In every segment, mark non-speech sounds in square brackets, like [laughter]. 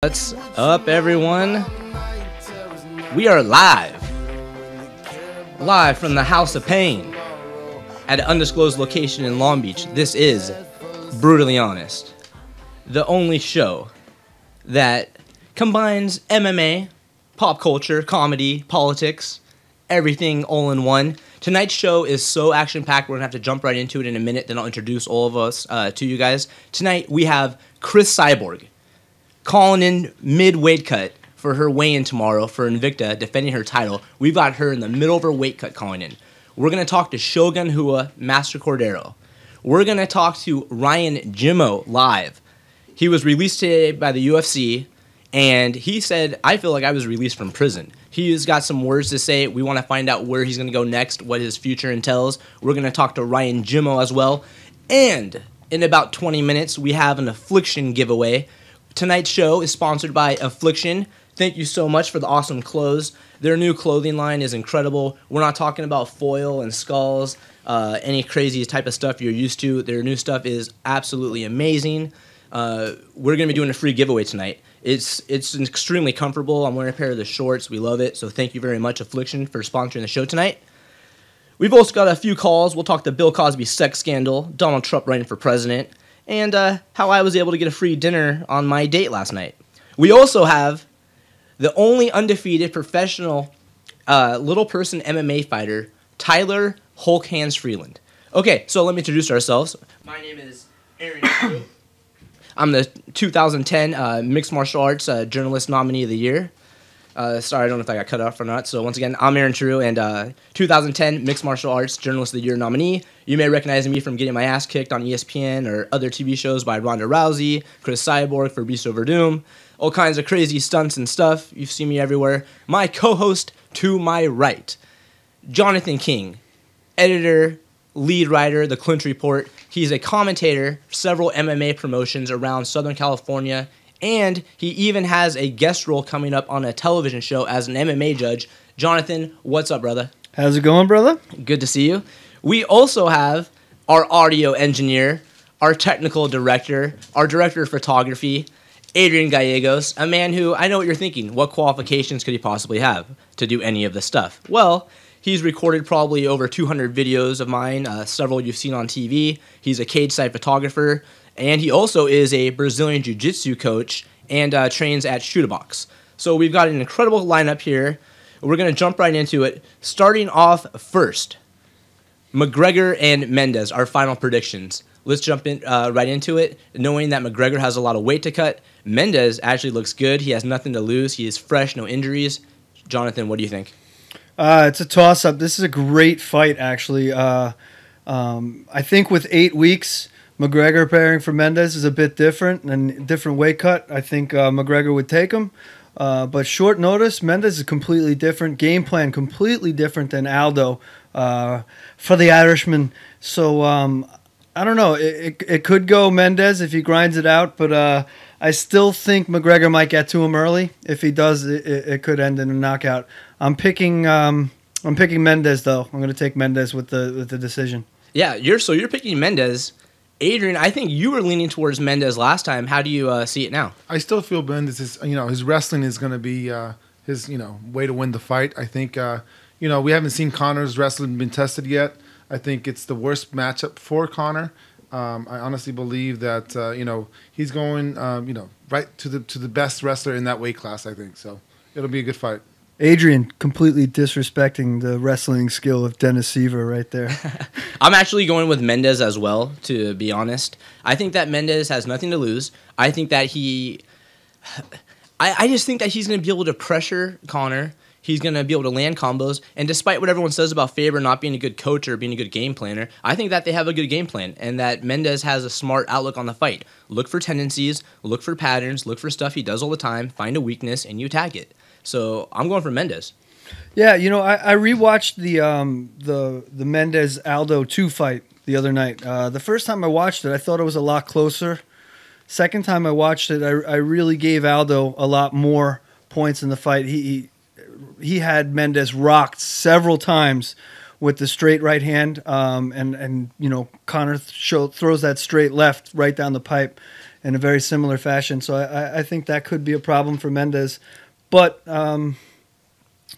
What's up, everyone? We are live. Live from the House of Pain at an undisclosed location in Long Beach. This is Brutally Honest, the only show that combines MMA, pop culture, comedy, politics, everything all in one. Tonight's show is so action packed, we're gonna have to jump right into it in a minute, then I'll introduce all of us uh, to you guys. Tonight we have Cris Cyborg calling in mid weight cut for her weigh in tomorrow for Invicta defending her title. We've got her in the middle of her weight cut calling in. We're going to talk to Shogun Rua, Master Cordeiro. We're going to talk to Ryan Jimmo live. He was released today by the UFC, and he said, I feel like I was released from prison. He's got some words to say. We want to find out where he's going to go next, what his future entails. We're going to talk to Ryan Jimmo as well. And in about 20 minutes, we have an affliction giveaway Tonight's show is sponsored by Affliction. Thank you so much for the awesome clothes. Their new clothing line is incredible. We're not talking about foil and skulls, uh, any crazy type of stuff you're used to. Their new stuff is absolutely amazing. Uh, we're gonna be doing a free giveaway tonight. It's it's extremely comfortable. I'm wearing a pair of the shorts. We love it. So thank you very much, Affliction, for sponsoring the show tonight. We've also got a few calls. We'll talk the Bill Cosby sex scandal, Donald Trump running for president, and uh, how I was able to get a free dinner on my date last night. We also have the only undefeated professional uh, little person MMA fighter, Tyler Hulk Hands Freeland. Okay, so let me introduce ourselves. My name is Aaron. [coughs] I'm the 2010 uh, Mixed Martial Arts uh, Journalist Nominee of the Year. Uh, sorry, I don't know if I got cut off or not. So once again, I'm Aaron Tru, and uh, 2010 Mixed Martial Arts Journalist of the Year nominee. You may recognize me from getting my ass kicked on ESPN or other TV shows by Ronda Rousey, Cris Cyborg for Beast Over Doom, all kinds of crazy stunts and stuff. You've seen me everywhere. My co-host to my right, Jonathan King, editor, lead writer, The Clinch Report. He's a commentator for several MMA promotions around Southern California and he even has a guest role coming up on a television show as an MMA judge. Jonathan, what's up, brother? How's it going, brother? Good to see you. We also have our audio engineer, our technical director, our director of photography, Adrian Gallegos, a man who I know what you're thinking. What qualifications could he possibly have to do any of this stuff? Well, he's recorded probably over 200 videos of mine, uh, several you've seen on TV. He's a cage side photographer, and he also is a Brazilian Jiu Jitsu coach and uh, trains at Shootabox. So we've got an incredible lineup here. We're going to jump right into it. Starting off first, McGregor and Mendes, our final predictions. Let's jump in uh, right into it, knowing that McGregor has a lot of weight to cut. Mendes actually looks good. He has nothing to lose. He is fresh, no injuries. Jonathan, what do you think? Uh, it's a toss up. This is a great fight, actually. Uh, um, I think with eight weeks, McGregor preparing for Mendes is a bit different and different weight cut. I think uh, McGregor would take him. Uh, but short notice, Mendes is completely different. Game plan completely different than Aldo uh, for the Irishman. So um, I don't know. It, it, it, could go Mendes if he grinds it out, but uh, I still think McGregor might get to him early. If he does, it, it could end in a knockout. I'm picking. Um, I'm picking Mendes though. I'm going to take Mendes with the with the decision. Yeah, you're so you're picking Mendes. Adrian, I think you were leaning towards Mendes last time. How do you uh, see it now? I still feel Mendes is, you know, his wrestling is going to be uh, his, you know, way to win the fight. I think, uh, you know, we haven't seen Conor's wrestling been tested yet. I think it's the worst matchup for Conor. Um, I honestly believe that, uh, you know, he's going, um, you know, right to the to the best wrestler in that weight class. I think so. It'll be a good fight. Adrian completely disrespecting the wrestling skill of Dennis Siver right there. [laughs] I'm actually going with Mendes as well, to be honest. I think that Mendes has nothing to lose. I think that he. [sighs] I, I just think that he's going to be able to pressure Conor. He's going to be able to land combos. And despite what everyone says about Faber not being a good coach or being a good game planner, I think that they have a good game plan and that Mendes has a smart outlook on the fight. Look for tendencies, look for patterns, look for stuff he does all the time, find a weakness, and you attack it. So I'm going for Mendes. Yeah, you know, I, I rewatched the um, the the Mendes Aldo two fight the other night. Uh, the first time I watched it, I thought it was a lot closer. Second time I watched it, I, I really gave Aldo a lot more points in the fight. He, he he had Mendes rocked several times with the straight right hand, um, and and you know Conor show, throws that straight left right down the pipe, in a very similar fashion. So I, I, think that could be a problem for Mendes. But um,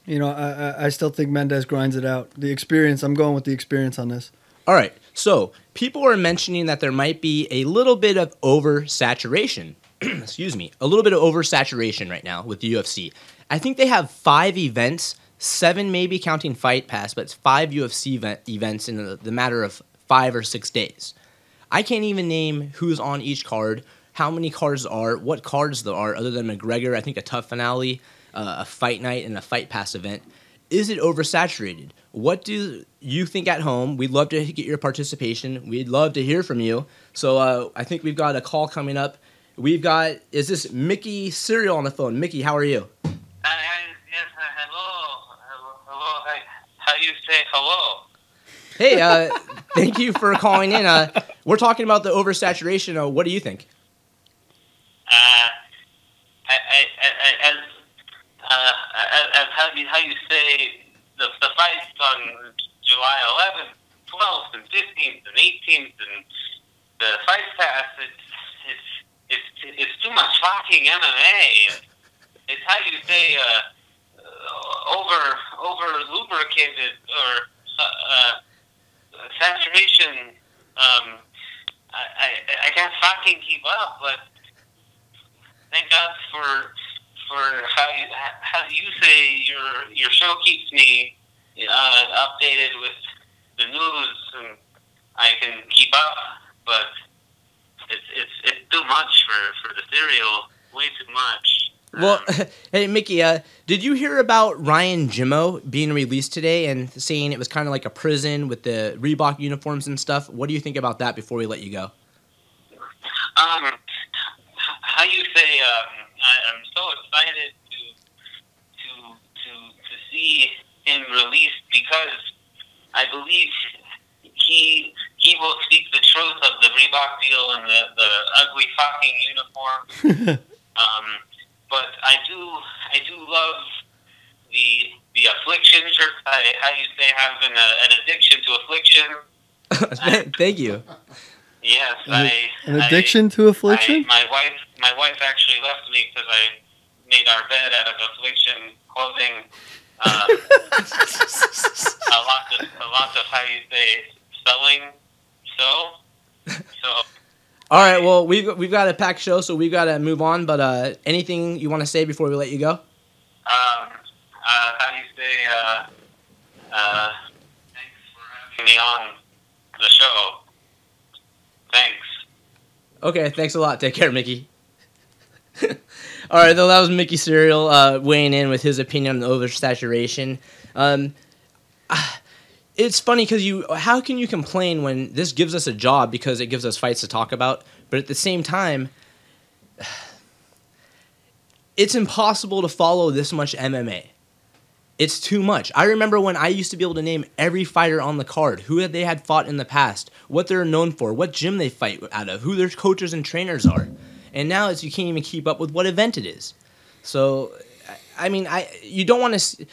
you know, I, I- I still think Mendes grinds it out. The experience, I'm going with the experience on this. All right. So people are mentioning that there might be a little bit of oversaturation. [clears throat] Excuse me, a little bit of oversaturation right now with the UFC. I think they have five events, seven maybe counting Fight Pass, but it's five UFC event, events in the, the matter of five or six days. I can't even name who's on each card, how many cards are, what cards there are, other than McGregor. I think a TUF finale, uh, a fight night, and a Fight Pass event. Is it oversaturated? What do you think at home? We'd love to get your participation. We'd love to hear from you. So uh, I think we've got a call coming up. We've got is this Mickey Serial on the phone? Mickey, how are you? Uh, yes, uh, hello, hello, hello. Hi. How you say hello? Hey, uh, thank you for calling in. Uh, we're talking about the oversaturation. Uh, what do you think? Uh, I, I, I, as, uh, as, how you how you say the the fights on July 11th, 12th, and 15th, and 18th, and the fight pass. It's it's it's it's too much fucking MMA. It's how you say uh, over over lubricated or uh, uh, saturation. Um, I, I I can't fucking keep up, but thank God for for how you how you say your your show keeps me uh, updated with the news and I can keep up, but it's it's it's too much for for the serial. Way too much. Well, [laughs] hey Mickey, uh, did you hear about Ryan Jimmo being released today and saying it was kind of like a prison with the Reebok uniforms and stuff? What do you think about that before we let you go? Um, how you say? Um, I, I'm so excited to to to to see him released because I believe he he will speak the truth of the Reebok deal and the the ugly fucking uniform. [laughs] um, but I do I do love the the affliction shirt. I, how you say having a, an addiction to affliction. [laughs] Thank you. Yes, An- I An I- addiction to affliction? I, my wife, my wife actually left me because I made our bed out of affliction clothing. Uh, [laughs] a lot of a lot of how you say spelling. So, so All right, well we've we've got a packed show, so we've got to move on. But uh, anything you want to say before we let you go? um, uh, how do you say? Uh, uh, thanks for having me on the show. Thanks. Okay, thanks a lot. Take care, Mickey. [laughs] All right, though that was Mickey Serial uh, weighing in with his opinion on the oversaturation. Um, ah, it's funny because you, how can you complain when this gives us a job because it gives us fights to talk about, but at the same time, [sighs] it's impossible to follow this much MMA. It's too much. I remember when I used to be able to name every fighter on the card, who they had fought in the past, what they're known for, what gym they fight out of, who their coaches and trainers are. And now it's you can't even keep up with what event it is. So, I I mean, I you don't want to.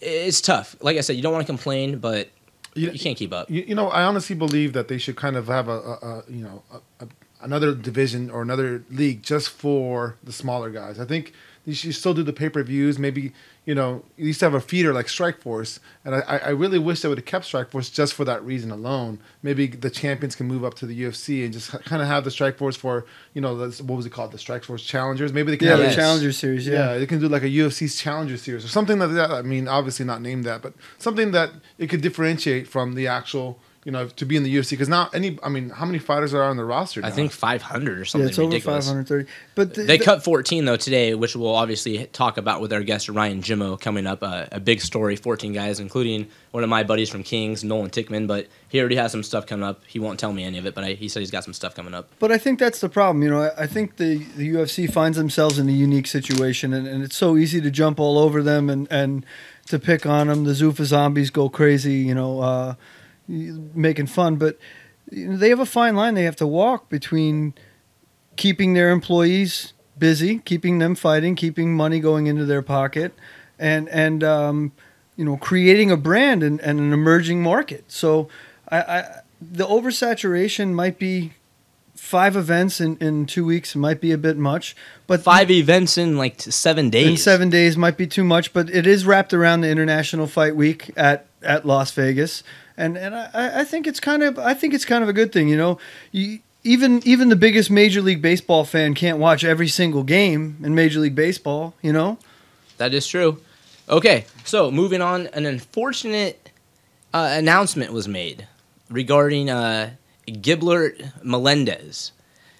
It's tough. Like I said, you don't want to complain, but You- you can't keep up. You, you know, I honestly believe that they should kind of have a, a, a you know a, another division or another league just for the smaller guys. I think you should still do the pay per views. Maybe you know you used to have a feeder like Strikeforce, and I, I really wish they would have kept Strikeforce just for that reason alone. Maybe the champions can move up to the UFC and just kind of have the Strikeforce for you know what was it called the Strikeforce Challengers. Maybe they can yeah, have the Yes. Challenger Series. yeah. Yeah. they can do like a UFC's Challenger Series or something like that. I mean, obviously not named that, but something that it could differentiate from the actual, you know, to be in the UFC. Because now, any, I mean, how many fighters are on the roster? Now? I think 500 or Yeah, something it's over 530. But the, They the- cut 14 though today, which we'll obviously talk about with our guest Ryan Jimmo coming up. Uh, a big story, 14 guys, including one of my buddies from Kings, Nolan Ticman. But he already has some stuff coming up. He won't tell me any of it, but I, he said he's got some stuff coming up. But I think that's the problem. You know, I, I think the, the UFC finds themselves in a unique situation, and, and it's so easy to jump all over them and, and to pick on them. The Zuffa zombies go crazy, you know, uh, making fun. But they have a fine line they have to walk between keeping their employees busy, keeping them fighting, keeping money going into their pocket, and and um, you know creating a brand and, and an emerging market. So I, I the oversaturation might be five events in, in two weeks might be a bit much, but Five events in like seven days. seven days might be too much. But it is wrapped around the International Fight Week at at Las Vegas, and and I, I think it's kind of I think it's kind of a good thing. You know, you, even even the biggest Major League Baseball fan can't watch every single game in Major League Baseball. You know. That is true. Okay, so moving on, an unfortunate uh, announcement was made regarding uh, Giblert Melendez.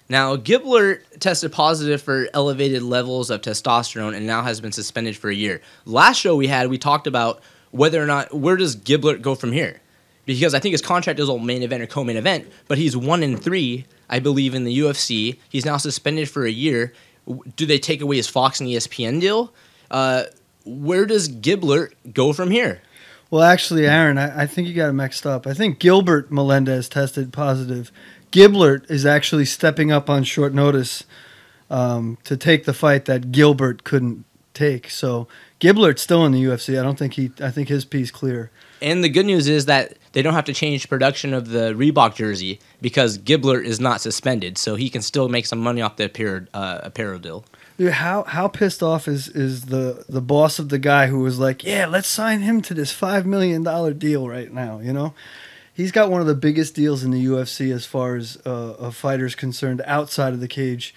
Now, Giblert tested positive for elevated levels of testosterone and now has been suspended for a year. Last show we had, we talked about whether or not where does Giblert go from here, because I think his contract is all main event or co-main event, but he's one in three, I believe, in the UFC. He's now suspended for a year. Do they take away his Fox and ESPN deal? Uh, where does Giblert go from here? Well, actually, Aaron, I, I think you got it mixed up. I think Gilbert Melendez tested positive. Giblert is actually stepping up on short notice um, to take the fight that Gilbert couldn't take. So Giblert's still in the UFC. I don't think he. I think his piece clear. And the good news is that they don't have to change production of the Reebok jersey because Giblert is not suspended, so he can still make some money off the apparel, uh, apparel deal. Dude, how how pissed off is is the the boss of the guy who was like, yeah, let's sign him to this five million dollar deal right now. You know, he's got one of the biggest deals in the UFC as far as uh, a fighter's concerned outside of the cage.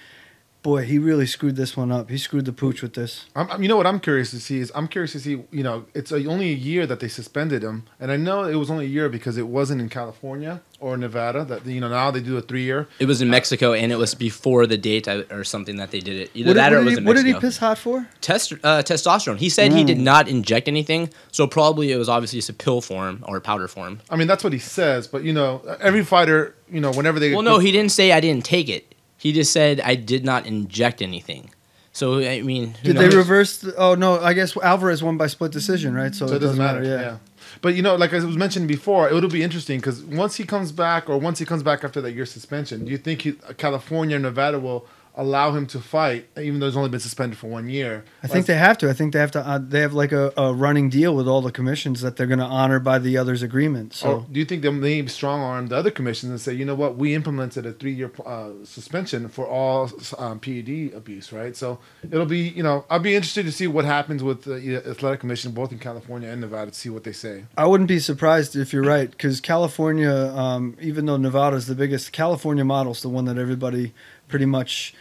Boy, he really screwed this one up. He screwed the pooch with this. I'm, I'm- you know what I'm curious to see is I'm curious to see you know it's a, only a year that they suspended him, and I know it was only a year because it wasn't in California or Nevada. That you know now they do a three year. It was in Mexico, and it was before the date or something that they did it. Either What, did- that what or it was he, in what did he piss hot for? Test, uh, testosterone. He said he did not inject anything, so probably it was obviously just a pill form or powder form. I mean that's what he says, but you know every fighter you know whenever they Well, no, he didn't say I didn't take it. He just said I did not inject anything. So I mean, who Did they knows? reverse? The, oh no, I guess Alvarez won by split decision, right? So, so it doesn't matter. Yeah. But you know, like I was mentioned before, it'll be interesting because once he comes back, or once he comes back after that year suspension, do you think he, California Nevada will allow him to fight, even though he's only been suspended for one year? I think they have to. I think they have to. Uh, they have like a, a running deal with all the commissions that they're going to honor by the other's agreement. So Or do you think they may strong arm the other commissions and say, you know what, we implemented a three year uh, suspension for all um, PED abuse, right? So it'll be, you know, I'll be interested to see what happens with the athletic commission, both in California and Nevada, to see what they say. I wouldn't be surprised if you're right, because California, um, even though Nevada's the biggest, California model's the one that everybody pretty much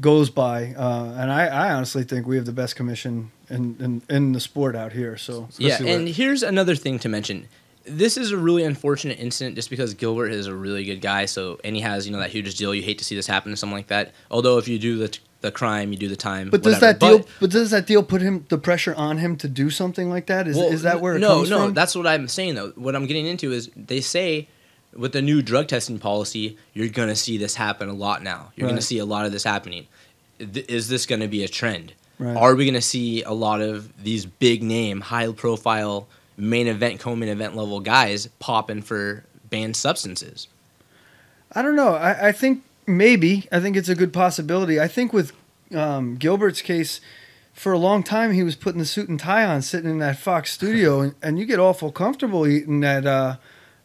goes by, uh, and I, I honestly think we have the best commission in, in in the sport out here. So Yeah, and with- here's another thing to mention. This is a really unfortunate incident just because Gilbert is a really good guy. So and he has you know that huge deal. You hate to see this happen to someone like that. Although if you do the the crime, you do the time. But does that deal? But, does that deal put him the pressure on him to do something like that? Is Well, is that where it no, comes no, from? that's what I'm saying though. What I'm getting into is they say with the new drug testing policy, you're gonna see this happen a lot now. You're gonna see a lot of this happening. Th- Is this gonna be a trend? Right. Are we gonna see a lot of these big name, high profile, main event, co-main event level guys popping for banned substances? I don't know. I, I think maybe. I think it's a good possibility. I think with um, Gilbert's case, for a long time he was putting the suit and tie on, sitting in that Fox studio, [laughs] and, and you get awful comfortable eating that. Uh,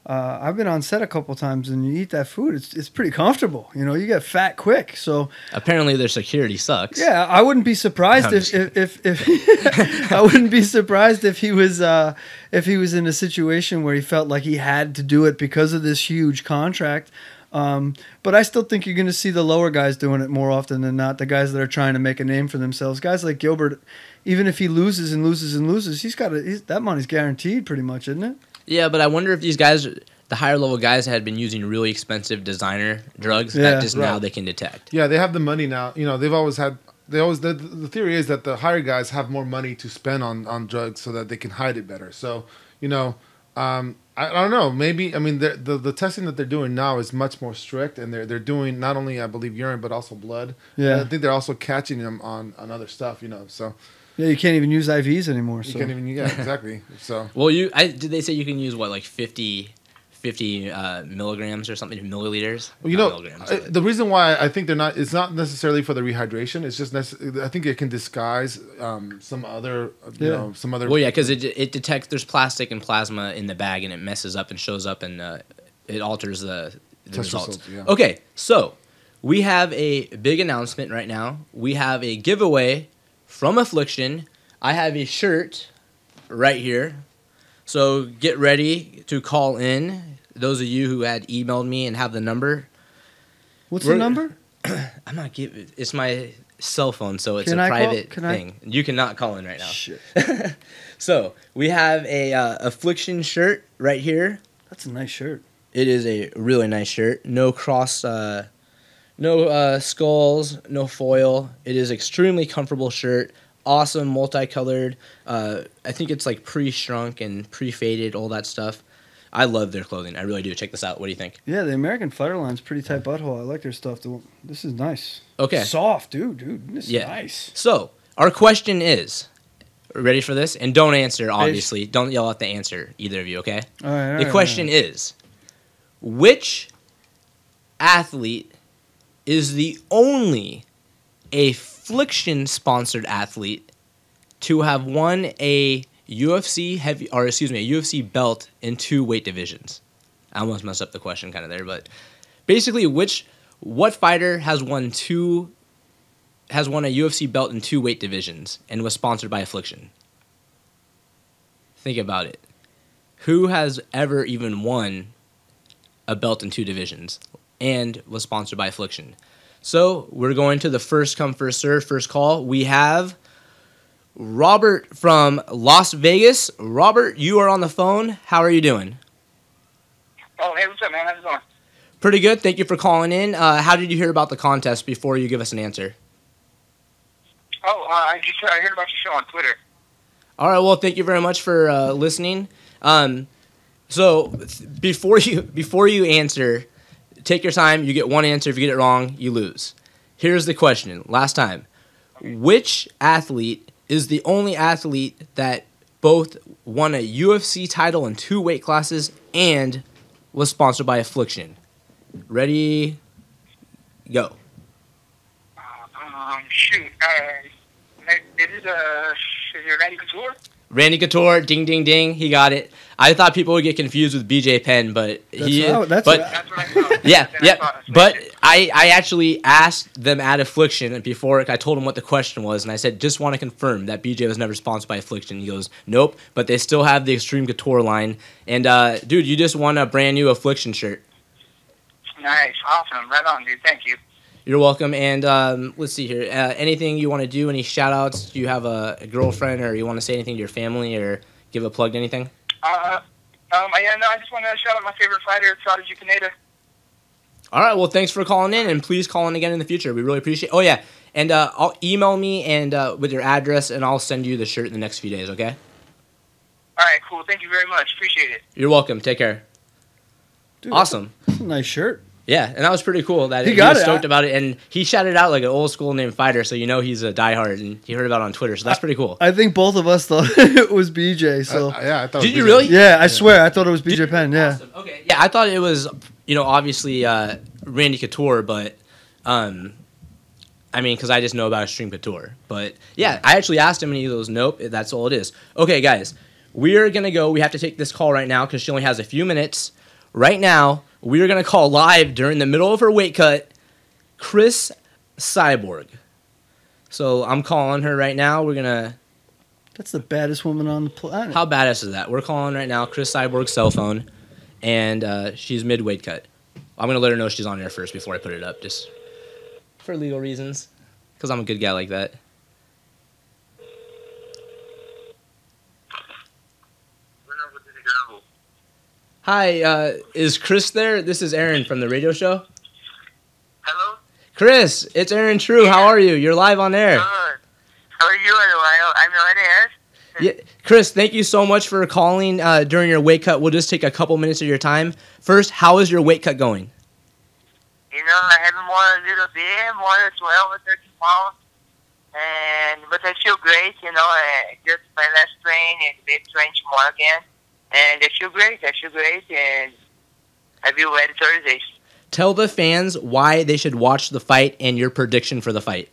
uh, I've been on set a couple times, and you eat that food. It's it's pretty comfortable. You know, you get fat quick. So Apparently, their security sucks. yeah, I wouldn't be surprised if, if if, if [laughs] I wouldn't be surprised if he was uh, if he was in a situation where he felt like he had to do it because of this huge contract. Um, but I still think you're going to see the lower guys doing it more often than not. The guys that are trying to make a name for themselves. Guys like Gilbert, even if he loses and loses and loses, he's got a, he's, that money's guaranteed, pretty much, isn't it? Yeah, but I wonder if these guys, the higher level guys, had been using really expensive designer drugs Yeah, that just now they can detect. Yeah, they have the money now. You know, they've always had. They always the, the theory is that the higher guys have more money to spend on on drugs so that they can hide it better. So you know, um, I, I don't know. Maybe I mean the, the the testing that they're doing now is much more strict, and they're they're doing not only I believe urine but also blood. Yeah. And I think they're also catching them on on other stuff. You know, so Yeah, you can't even use IVs anymore. you can't even yeah [laughs] exactly. So Well, you I, did they say you can use what like 50, 50 uh, milligrams or something milliliters? Well, you Not know, milligrams, I- the reason why I think they're not, it's not necessarily for the rehydration. It's just, nece- I think it can disguise um, some other, uh, you Yeah. know, some other. well, yeah, because it it detects there's plastic and plasma in the bag and it messes up and shows up and uh, it alters the the Test results. results, yeah. Okay, so we have a big announcement right now. We have a giveaway from Affliction. I have a shirt right here. So get ready to call in. Those of you who had emailed me and have the number, What's We're- the number? [clears throat] I'm not giving. It's my cell phone, so it's Can a I call- private can I- thing. You cannot call in right now. Shit. [laughs] so we have a uh, affliction shirt right here. That's a nice shirt. It is a really nice shirt. No cross, uh, no uh, skulls, no foil. It is extremely comfortable shirt. Awesome, multicolored. Uh, I think it's like pre-shrunk and pre-faded, all that stuff. I love their clothing. I really do. Check this out. What do you think? Yeah, the American Fighter line's pretty tight butthole. I like their stuff. This is nice. Okay. Soft, dude, dude. This is Yeah. nice. So our question is, ready for this? And don't answer. Obviously, don't yell out the answer. Either of you. Okay. All right. all The right, question all is which athlete is the only affliction sponsored athlete to have won a UFC heavy or excuse me, a UFC belt in two weight divisions? I almost messed up the question kind of there, but basically which what fighter has won two has won a UFC belt in two weight divisions and was sponsored by Affliction? Think about it who has ever even won a belt in two divisions and was sponsored by Affliction? So we're going to the first come first serve first call. We have Robert from Las Vegas. Robert, you are on the phone. How are you doing? Oh, hey, what's up, man? How's it going? Pretty good. Thank you for calling in. Uh, how did you hear about the contest before you give us an answer? Oh, uh, I just I heard about your show on Twitter. All right. Well, thank you very much for uh, listening. Um, so th- before you before you answer, take your time. You get one answer. If you get it wrong, you lose. Here's the question. Last time, which athlete is the only athlete that both won a UFC title in two weight classes and was sponsored by Affliction? Ready? Go. Um, shoot. Uh, it is uh, is it Randy Couture? Randy Couture, ding ding ding, he got it. I thought people would get confused with BJ Penn, but he That's what I- that's but what I thought. yeah, I yeah. thought- But I, I actually asked them at Affliction before I told him what the question was, and I said, just want to confirm that BJ was never sponsored by Affliction. He goes, nope, but they still have the Extreme Couture line. And uh, dude, you just won a brand new Affliction shirt. Nice, awesome, right on, dude. Thank you. You're welcome. And um, let's see here. Uh, anything you want to do? Any shout outs? Do you have a, a girlfriend, or you want to say anything to your family, or give a plug to anything? Uh, um, yeah, no, I just want to shout out my favorite fighter, Prodigy Pineda. All right. Well, thanks for calling in, and please call in again in the future. We really appreciate. Oh yeah, and uh, I'll email me and uh, with your address, and I'll send you the shirt in the next few days. Okay. All right, cool. Thank you very much. Appreciate it. You're welcome. Take care. Dude, Awesome. That's a [laughs] nice shirt. Yeah, and that was pretty cool. That He he, got was it. stoked I- about it, and he shouted out like an old school name fighter, so you know he's a diehard, and he heard about it on Twitter. So that's pretty cool. I think both of us thought [laughs] it was BJ. So I- yeah, I thought. Did it you was really? yeah, I swear I thought it was BJ Penn. Yeah. Awesome. Okay. Yeah, I thought it was, you know, obviously uh, Randy Couture, but, um, I mean, because I just know about Extreme Couture. But yeah, I actually asked him, and he goes, "Nope, that's all it is." Okay, guys, we are gonna go. We have to take this call right now because she only has a few minutes. Right now, we are gonna call live during the middle of her weight cut, Cris Cyborg. So I'm calling her right now. We're gonna. That's the baddest woman on the planet. How badass is that? We're calling right now Cris Cyborg's cell phone, and uh, she's mid weight cut. I'm gonna let her know she's on air first before I put it up, just for legal reasons, because I'm a good guy like that. Hi, uh, is Cris there? This is Aaron from the radio show. Hello? Cris, it's Aaron Tru. How are you? You're live on air. Good. How are you, I'm right here. Yeah, Cris, thank you so much for calling uh, during your weight cut. We'll just take a couple minutes of your time. First, how is your weight cut going? You know, I haven't more a little bit, more than 12 or 13 pounds. And, but I feel great, you know, I just my last train and big train tomorrow again. And I feel great, I feel great, and I feel ready Thursdays. Tell the fans why they should watch the fight and your prediction for the fight.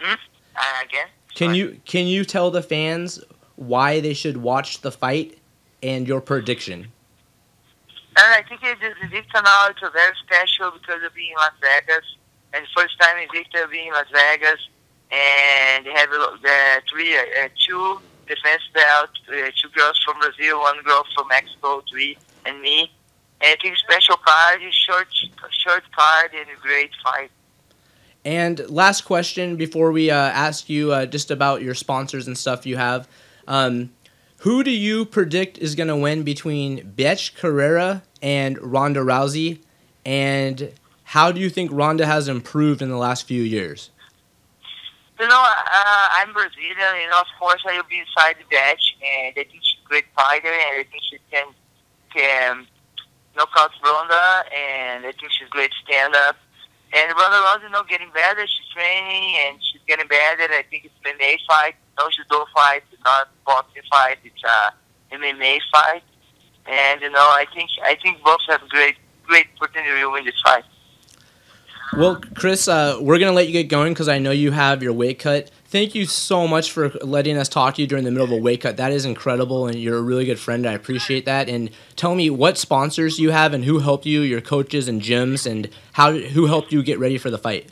Hmm? Uh, again? Can Sorry. you can you tell the fans why they should watch the fight and your prediction? And I think it is Invicta now. It's a very special because of being in Las Vegas, and first time Invicta being in Las Vegas, and they have uh, three, uh, two defense belts, uh, two girls from Brazil, one girl from Mexico, three, and me. And I think special card, short, short card, and a great fight. And last question before we uh, ask you uh, just about your sponsors and stuff you have. Um, who do you predict is going to win between Bethe Correia and Ronda Rousey? And how do you think Ronda has improved in the last few years? You know, uh, I'm Brazilian, and of course I will be inside the Bethe, and I think she's a great fighter, and I think she can can knock out Ronda, and I think she's great stand-up. And Ronda Rousey, you know, getting better. She's training, and she's getting better. I think it's an MMA fight, no judo fight, it's not boxing fight. It's a MMA fight, and you know, I think I think both have great great opportunity to win this fight. Well, Cris, uh, we're gonna let you get going because I know you have your weight cut. Thank you so much for letting us talk to you during the middle of a weight cut. That is incredible, and you're a really good friend. I appreciate that. And tell me what sponsors you have and who helped you, your coaches and gyms, and how who helped you get ready for the fight.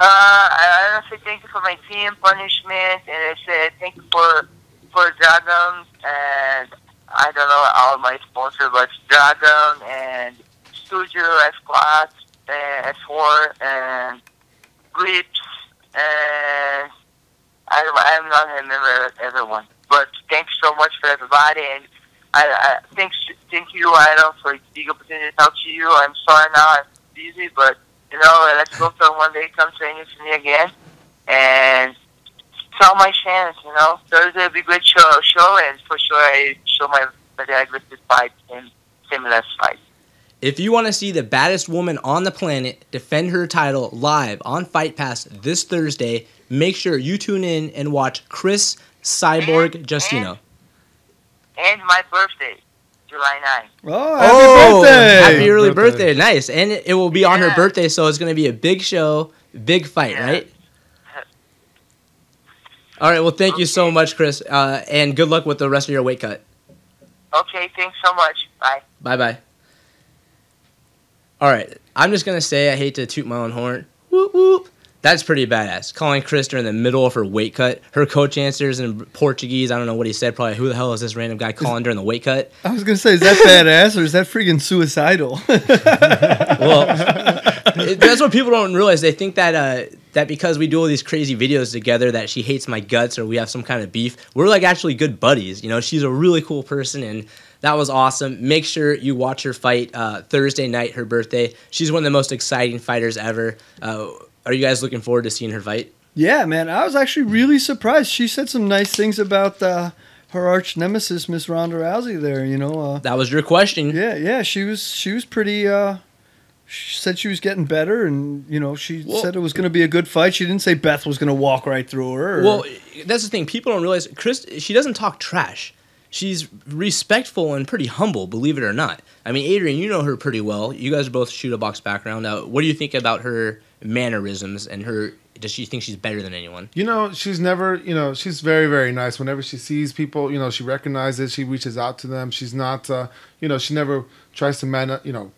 Uh, I to say thank you for my team, punishment, and I said thank you for for Dragon and I don't know all my sponsors, but Dragon and Studio F Uh, F4, and Grips, and I, I'm not remember everyone. But thanks so much for everybody, and I, I thanks thank you, Adam, for the opportunity to talk to you. I'm sorry now I'm busy, but you know, let's go for one day, come training for me again, and it's all my chance, you know. Thursday will be a great show, show, and for sure I show my my aggressive fight and similar fight. If you want to see the baddest woman on the planet defend her title live on Fight Pass this Thursday, make sure you tune in and watch Cris Cyborg And- Justino. And my birthday, July 9th. Oh, happy birthday! Happy early Birthday. birthday. Nice. And it, it will be on her birthday, so it's going to be a big show, big fight, Yeah. right? All right. Well, thank you so much, Cris. Uh, and good luck with the rest of your weight cut. Okay, thanks so much. Bye. Bye bye. All right. I'm just going to say I hate to toot my own horn. Whoop, whoop. That's pretty badass. Calling Cris during the middle of her weight cut. Her coach answers in Portuguese. I don't know what he said. Probably, who the hell is this random guy calling during the weight cut? I was gonna say, is that badass or is that freaking suicidal? [laughs] well, that's what people don't realize. They think that uh, that because we do all these crazy videos together, that she hates my guts or we have some kind of beef. We're like actually good buddies. You know, she's a really cool person, and that was awesome. Make sure you watch her fight uh, Thursday night, her birthday. She's one of the most exciting fighters ever. Uh, are you guys looking forward to seeing her fight? yeah, man, I was actually really surprised. She said some nice things about uh, her arch nemesis, Miss Ronda Rousey. There, you know. Uh, That was your question. yeah, yeah, she was she was pretty. Uh, she said she was getting better, and you know, she Well- said it was going to be a good fight. She didn't say Beth was going to walk right through her. or- Well, that's the thing. People don't realize Cris. She doesn't talk trash. She's respectful and pretty humble, believe it or not. I mean, Adrian, you know her pretty well. You guys are both shoot a box background. Now, what do you think about her mannerisms and her? Does she think she's better than anyone? You know, she's never, you know, she's very, very nice. Whenever she sees people, you know, she recognizes, she reaches out to them. She's not, uh, you know, she never tries to man, you know,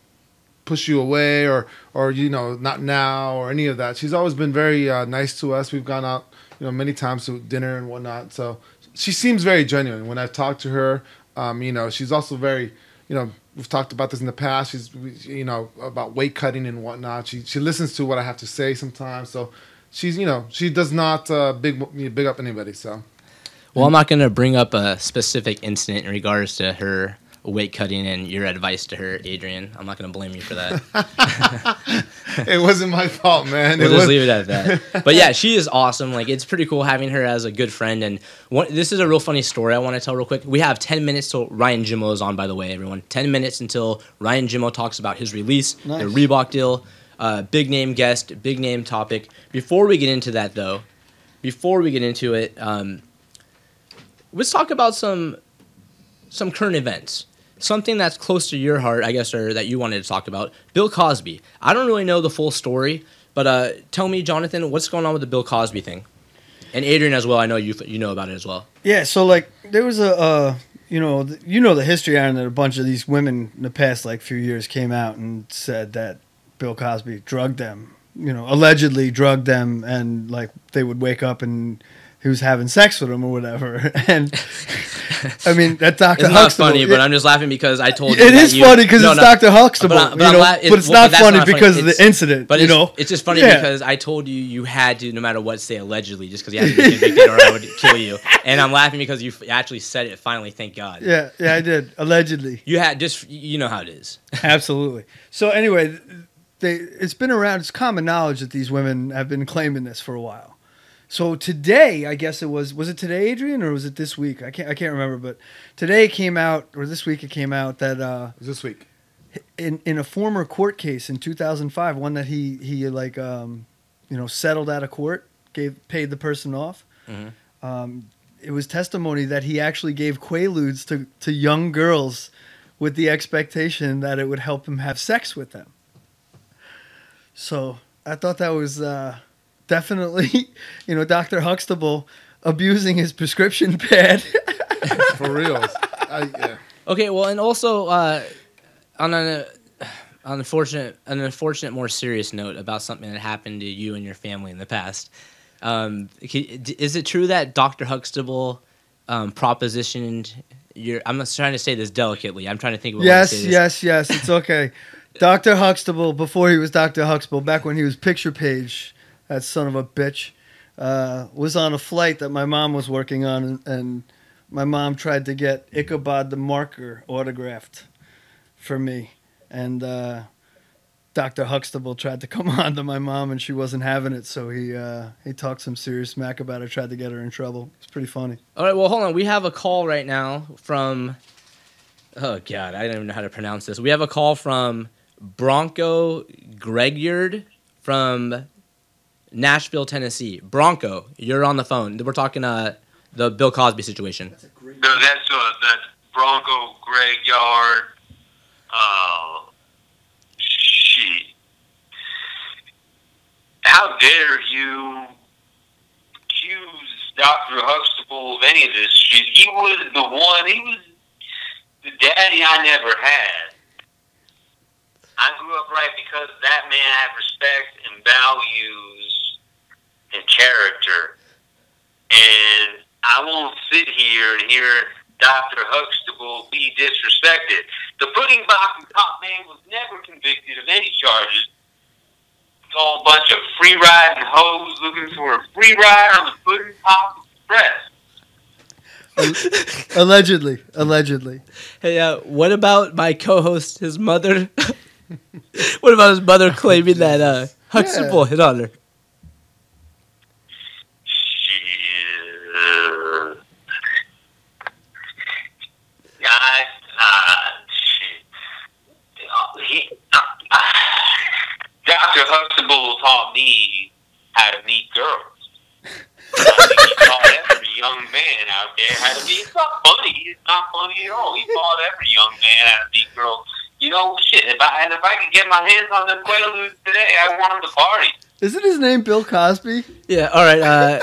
push you away or, or you know, not now or any of that. She's always been very uh, nice to us. We've gone out, you know, many times to dinner and whatnot. So she seems very genuine. When I've talked to her, um, you know, she's also very, you know, we've talked about this in the past. She's, you know, about weight cutting and whatnot. She she listens to what I have to say sometimes. So she's, you know, she does not uh, big big up anybody. So Well, I'm not going to bring up a specific incident in regards to her weight cutting and your advice to her, Adrian. I'm not going to blame you for that. [laughs] [laughs] it wasn't my fault, man. we'll it just was, leave it at that. But yeah, she is awesome. Like it's pretty cool having her as a good friend. And one, this is a real funny story I want to tell real quick. We have ten minutes till Ryan Jimmo is on. By the way, everyone, ten minutes until Ryan Jimmo talks about his release, Nice. the Reebok deal, uh, big name guest, big name topic. Before we get into that, though, before we get into it, um, let's talk about some some current events. Something that's close to your heart, I guess, or that you wanted to talk about. Bill Cosby. I don't really know the full story, but uh, tell me, Jonathan, what's going on with the Bill Cosby thing? And Adrian as well. I know you you know about it as well. Yeah, so like there was a uh, you know, you know the history on it. A bunch of these women in the past like few years came out and said that Bill Cosby drugged them. You know, allegedly drugged them, and like they would wake up and was having sex with him or whatever. [laughs] And I mean, that Doctor It's not funny, it- but I'm just laughing because I told you. it is you- funny because No, it's no, Doctor Huxtable, But I- but you know, la- it- but it's well, not that's funny not funny. because of It's- the incident. But you know, it's just funny Yeah. because I told you you had to, no matter what, say allegedly, just because you had to be convicted or I would kill you. And I'm laughing because you actually said it. Finally, thank God. yeah, yeah, I did allegedly. You had just you know how it is. Absolutely. So anyway, they it's been around. It's common knowledge that these women have been claiming this for a while. So today, I guess it was was it today, Adrian, or was it this week? I can't I can't remember. But today it came out, or this week it came out that uh, It was this week. in in a former court case in 2005, one that he he like um, you know settled out of court, gave paid the person off. Mhm. Um, it was testimony that he actually gave quaaludes to to young girls with the expectation that it would help him have sex with them. So I thought that was uh, definitely, [laughs] you know, Dr. Huxtable abusing his prescription [laughs] pad. [laughs] For real. I, yeah. Okay, well, and also uh, on an on unfortunate an unfortunate, more serious note about something that happened to you and your family in the past. Um, is it true that Doctor Huxtable um, propositioned your? I'm just trying to say this delicately. I'm trying to think of a way to yes, yes, yes. It's okay. Dr. Huxtable, before he was Dr. Huxtable, back when he was picture page, that son of a bitch, uh, was on a flight that my mom was working on, and, and my mom tried to get Ichabod the Marker autographed for me. And uh, Dr. Huxtable tried to come [laughs] on to my mom, and she wasn't having it, so he uh, he talked some serious smack about her, tried to get her in trouble. It's pretty funny. All right, well, hold on. We have a call right now from. Oh God, I don't even know how to pronounce this. We have a call from Bronco Gregyard from Nashville, Tennessee. Bronco, you're on the phone. We're talking uh the Bill Cosby situation. No, that's uh, that's Bronco Greg Yard. Uh, shit. How dare you accuse Dr. Huxtable of any of this shit? He was the one. He was the daddy I never had. I grew up right because that man had respect and values and character. And I won't sit here and hear Dr. Huxtable be disrespected. The pudding box and top man was never convicted of any charges. It's all a bunch of free riding hoes looking for a free ride on the pudding pop express. Allegedly, allegedly. Hey, uh, what about my co-host, his mother? [laughs] [laughs] what about his mother claiming that uh, Huxtable hit on her? Shit. I, uh, shit. Uh, he, uh, uh, Dr. Huxtable taught me how to meet girls. He taught every young man out there how to be. It's not funny. It's not funny at all. He taught every young man how to meet girls. You know, shit. If I and if I could get my hands on them Quaaludes today, I want them to party. Isn't his name Bill Cosby? Yeah. All right. Uh,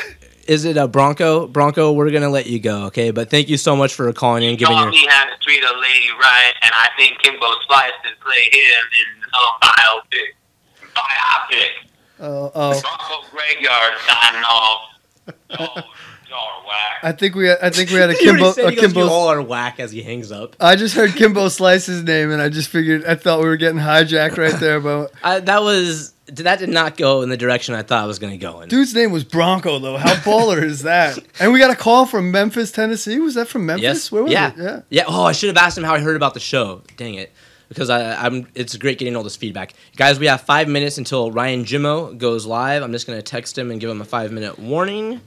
is it a Bronco? Bronco, we're gonna let you go, okay? But thank you so much for calling in, and giving taught your. me how to treat a lady right, and I think Kimbo Slice can play him in some biopic. Biopic. Oh, oh. Bronco Graveyard signing off. Oh, [laughs] y'all whack. I think we I think we had a [laughs] You already Kimbo said a he goes, "You all are whack as he hangs up. I just heard Kimbo Slice's name and I just figured I thought we were getting hijacked right there, but [laughs] I, that was that did not go in the direction I thought I was gonna go in. dude's name was Bronco though. How baller is that? And we got a call from Memphis, Tennessee. Was that from Memphis? Yes. Where was yeah. it? Yeah. Yeah. Oh, I should have asked him how he heard about the show. Dang it. Because I, I'm, it's great getting all this feedback, guys. We have five minutes until Ryan Jimmo goes live. I'm just gonna text him and give him a five minute warning,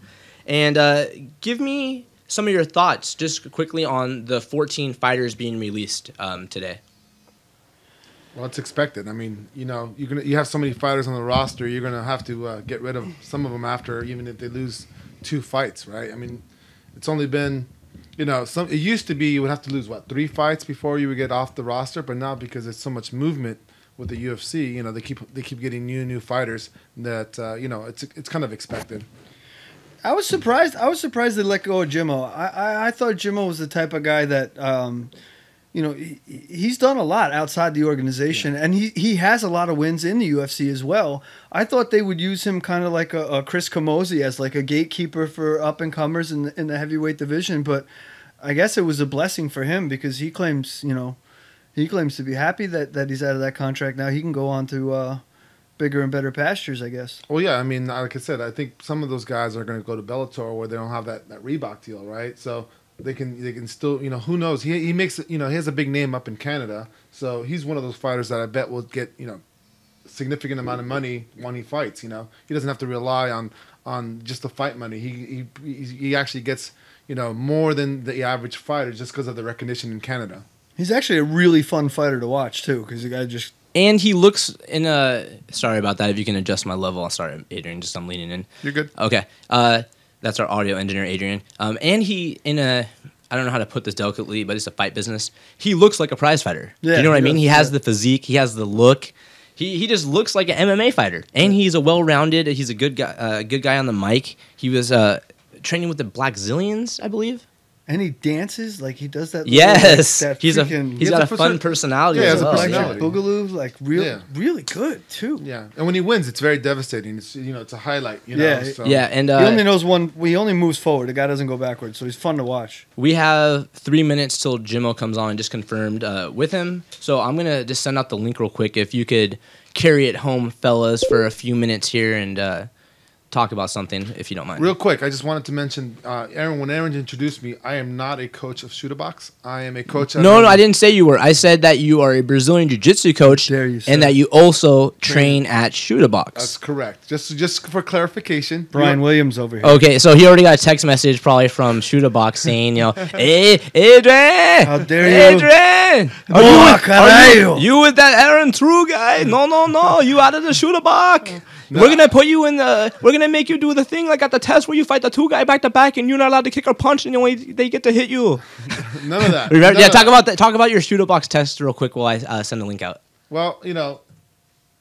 and uh, give me some of your thoughts just quickly on the 14 fighters being released um, today. Well, it's expected. I mean, you know, gonna you have so many fighters on the roster. You're gonna have to uh, get rid of some of them after, even if they lose two fights, right? I mean, it's only been, you know, some. It used to be you would have to lose what three fights before you would get off the roster, but now because there's so much movement with the UFC, you know, they keep they keep getting new new fighters that uh, you know it's it's kind of expected. I was surprised. I was surprised they let go of Jimmo. I, I, I thought Jimmo was the type of guy that, um, you know, he, he's done a lot outside the organization, and he, he has a lot of wins in the UFC as well. I thought they would use him kind of like a, a Chris Camozzi as like a gatekeeper for up and comers in the, in the heavyweight division, but I guess it was a blessing for him because he claims, you know, he claims to be happy that, that he's out of that contract now. He can go on to uh, bigger and better pastures, I guess. Well, yeah, I mean, like I said, I think some of those guys are going to go to Bellator where they don't have that, that Reebok deal, right? So they can they can still, you know, who knows? He he makes it, you know he has a big name up in Canada, so he's one of those fighters that I bet will get you know significant amount of money when he fights. You know, he doesn't have to rely on on just the fight money. He he he actually gets you know more than the average fighter just because of the recognition in Canada. He's actually a really fun fighter to watch too, because the guy just And he looks in a. Sorry about that. If you can adjust my level, I'll start, Adrian. Just I'm leaning in. You're good. Okay. Uh, that's our audio engineer, Adrian. Um, and he in a. I don't know how to put this delicately, but it's a fight business. He looks like a prize fighter. Yeah, you know what I mean? does, He has yeah. the physique. He has the look. He, he just looks like an MMA fighter, and he's a well-rounded. He's a good guy. Uh, good guy on the mic. He was uh, training with the Blackzilians, I believe. And he dances like he does that. little, Yes, like, that he's a freaking- he's has got a a fun person- personality. Yeah, he as has a well. Black personality. Boogaloo, like real, Yeah. really good too. Yeah, and when he wins, it's very devastating. It's you know it's a highlight. You know, Yeah, so. Yeah, and he uh, only knows one. He only moves forward. The guy doesn't go backwards, so he's fun to watch. We have three minutes till Jimmo comes on and just confirmed uh, with him. So I'm gonna just send out the link real quick. If you could carry it home, fellas, for a few minutes here and uh, talk about something, if you don't mind. Real quick, I just wanted to mention, uh, Aaron. When Aaron introduced me, I am not a coach of Chute Boxe. I am a coach. at- no, no, I didn't say you were. I said that you are a Brazilian jiu-jitsu coach Dare you, and that you also train at Shooter That's correct. Just just for clarification, Brian you- Williams over here. Okay, so he already got a text message probably from Chute Boxe saying, you know, [laughs] hey, Adrian! How dare you. Adrian! Are Boa, you, are caralho. you, you with that Aaron Tru guy? No, no, no. You out of the Chute Boxe. We're gonna put you in the. We're gonna make you do the thing like at the test where you fight the two guy back to back and you're not allowed to kick or punch and you only they get to hit you. [laughs] None of that. Remember, None yeah, talk that. about that. Talk about your Chute Boxe test real quick while I uh, send the link out. Well, you know,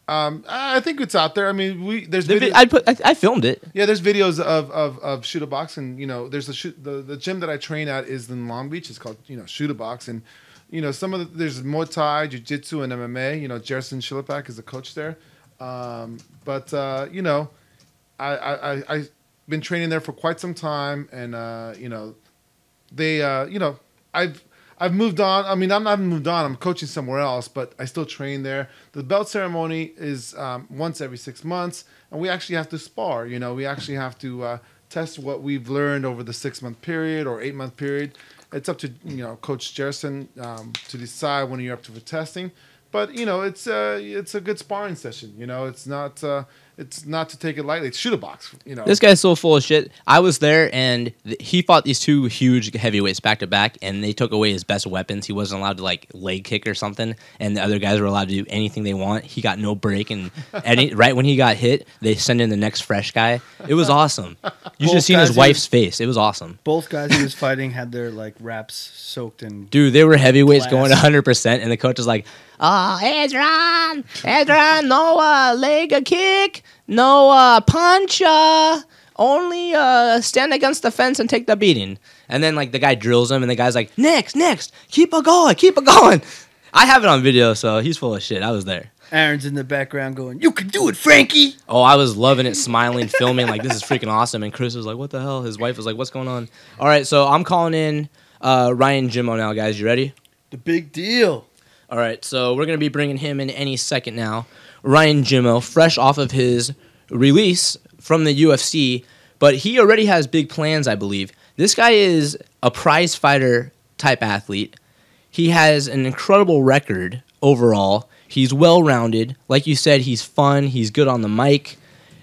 um, I think it's out there. I mean, we there's The video, I put. I, I filmed it. yeah, there's videos of of of Chute Boxe, and you know, there's a shoot the the gym that I train at is in Long Beach. It's called you know Chute Boxe, and you know some of the, there's Muay Thai, Jiu Jitsu, and MMA. You know, Jerson Shilipak is the coach there. Um, but uh, you know, I I I I've been training there for quite some time, and uh, you know, they uh, you know I've I've moved on. I mean, I'm not moved on. I'm coaching somewhere else, but I still train there. The belt ceremony is um, once every six months, and we actually have to spar. You know, we actually have to uh, test what we've learned over the six month period or eight month period. It's up to you know Coach Jerson um, to decide when you're up to for testing. But you know, it's uh, it's a good sparring session. You know, it's not uh, it's not to take it lightly. It's shoot a box. You know, This guy's so full of shit. I was there and th- he fought these two huge heavyweights back to back, and they took away his best weapons. He wasn't allowed to like leg kick or something, and the other guys were allowed to do anything they want. He got no break, and [laughs] any, right when he got hit, they send in the next fresh guy. It was awesome. You [laughs] should have seen his he wife's face. It was awesome. Both guys he was [laughs] fighting had their like wraps soaked in. Dude, they were heavyweights Class. going 100%, and the coach was like, Oh, Adrian, Adrian, no uh, leg kick, no uh, punch, uh, only uh, stand against the fence and take the beating. And then, like, the guy drills him, and the guy's like, Next, next, keep it going, keep it going. I have it on video, so he's full of shit. I was there. Aaron's in the background going, "You can do it, Frankie." Oh, I was loving it, smiling, filming, like, this is freaking awesome. And Chris was like, What the hell? His wife was like, What's going on? All right, so I'm calling in uh, Ryan Jimmo now, guys. You ready? The big deal. All right, so we're going to be bringing him in any second now. Ryan Jimmo, fresh off of his release from the UFC, but he already has big plans, I believe. This guy is a prize fighter type athlete. He has an incredible record overall. He's well rounded. Like you said, he's fun, he's good on the mic.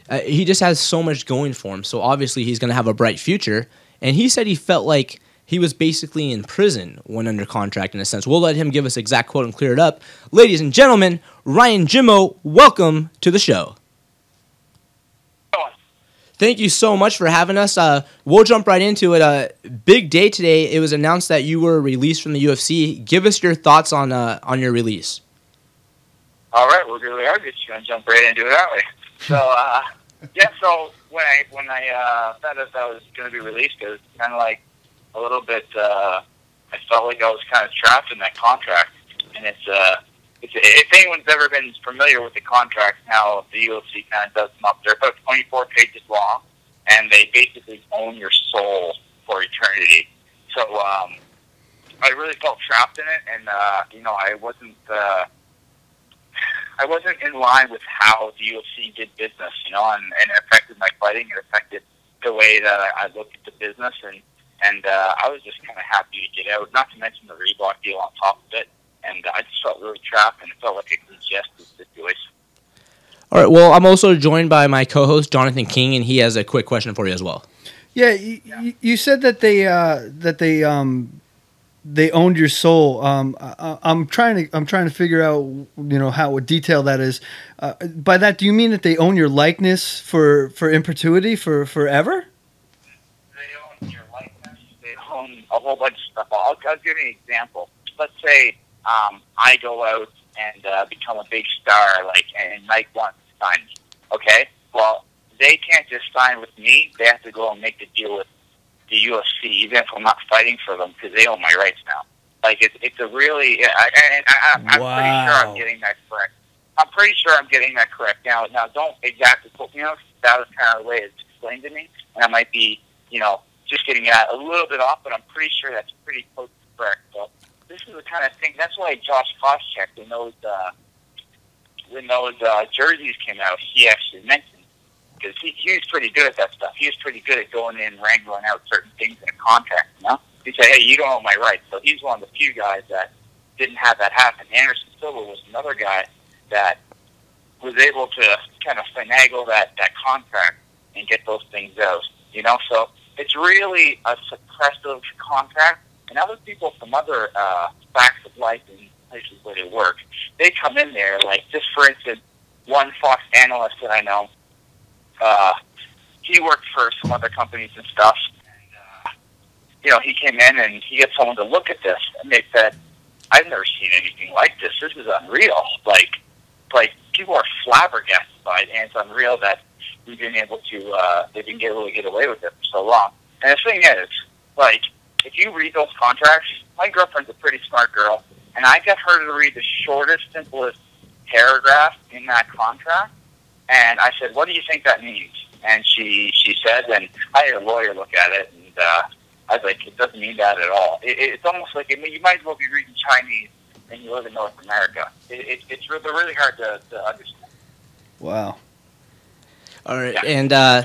Uh, he just has so much going for him. So obviously, he's going to have a bright future. And he said he felt like he was basically in prison when under contract in a sense. We'll let him give us exact quote and clear it up. Ladies and gentlemen, Ryan Jimmo, welcome to the show. Thank you so much for having us. Uh, we'll jump right into it. Uh, big day today. It was announced that you were released from the UFC. Give us your thoughts on uh, on your release. All right, well, here we are. Just gonna jump right into it that way. So, uh, [laughs] yeah. So when I when I uh, found out that was going to be released, it was kind of like a little bit. Uh, I felt like I was kind of trapped in that contract, and it's uh, it's if anyone's ever been familiar with the contract, how the UFC kind of does them up, they're about 24 pages long, and they basically own your soul for eternity. So um, I really felt trapped in it, and uh, you know I wasn't. Uh, I wasn't in line with how the UFC did business, you know, and, and it affected my fighting. It affected the way that I, I looked at the business, and and uh, I was just kind of happy to get out. Not to mention the Reebok deal on top of it, and I just felt really trapped, and it felt like a congested situation. All right. Well, I'm also joined by my co-host Jonathan King, and he has a quick question for you as well. Yeah, you, you said that they uh, that they um, they owned your soul. Um, I, I'm trying to I'm trying to figure out you know how what detail that is. Uh, by that, do you mean that they own your likeness for for in perpetuity for forever? They own your likeness. They own a whole bunch of stuff. I'll, I'll give you an example. Let's say um, I go out and uh, become a big star, like and Nike wants to sign me. Okay, well they can't just sign with me. They have to go and make the deal with the UFC, even if I'm not fighting for them, because they own my rights now. Like it's it's a really, I, I, I, I'm Wow. pretty sure I'm getting that correct. I'm pretty sure I'm getting that correct. Now, now don't exactly quote me on that was kind of the way it's explained to me, and I might be, you know, just getting that a little bit off, but I'm pretty sure that's pretty close to correct. So this is the kind of thing. That's why Josh Koscheck, when those uh, when those uh, jerseys came out, he actually mentioned because he, he was pretty good at that stuff. He was pretty good at going in wrangling out certain things in a contract. You know, he said, "Hey, you don't own my rights." So he's one of the few guys that didn't have that happen. Anderson Silva was another guy that was able to kind of finagle that that contract and get those things out. You know, so it's really a suppressive contract. And other people from other uh, facts of life and places where they work, they come in there. Like just for instance, one Fox analyst that I know, uh, he worked for some other companies and stuff. And, uh, you know, he came in and he got someone to look at this, and they said, "I've never seen anything like this. This is unreal. Like, like people are flabbergasted by it, and it's unreal that we've been able to, uh, they've been able to get away with it for so long." And the thing is, like, if you read those contracts, my girlfriend's a pretty smart girl, and I got her to read the shortest, simplest paragraph in that contract. And I said, "What do you think that means?" And she she said, and I had a lawyer look at it, and uh, I was like, "It doesn't mean that at all. It, it's almost like I mean, you might as well be reading Chinese and you live in North America. It, it, it's re- they're really hard to, to understand." Wow. All right, and uh,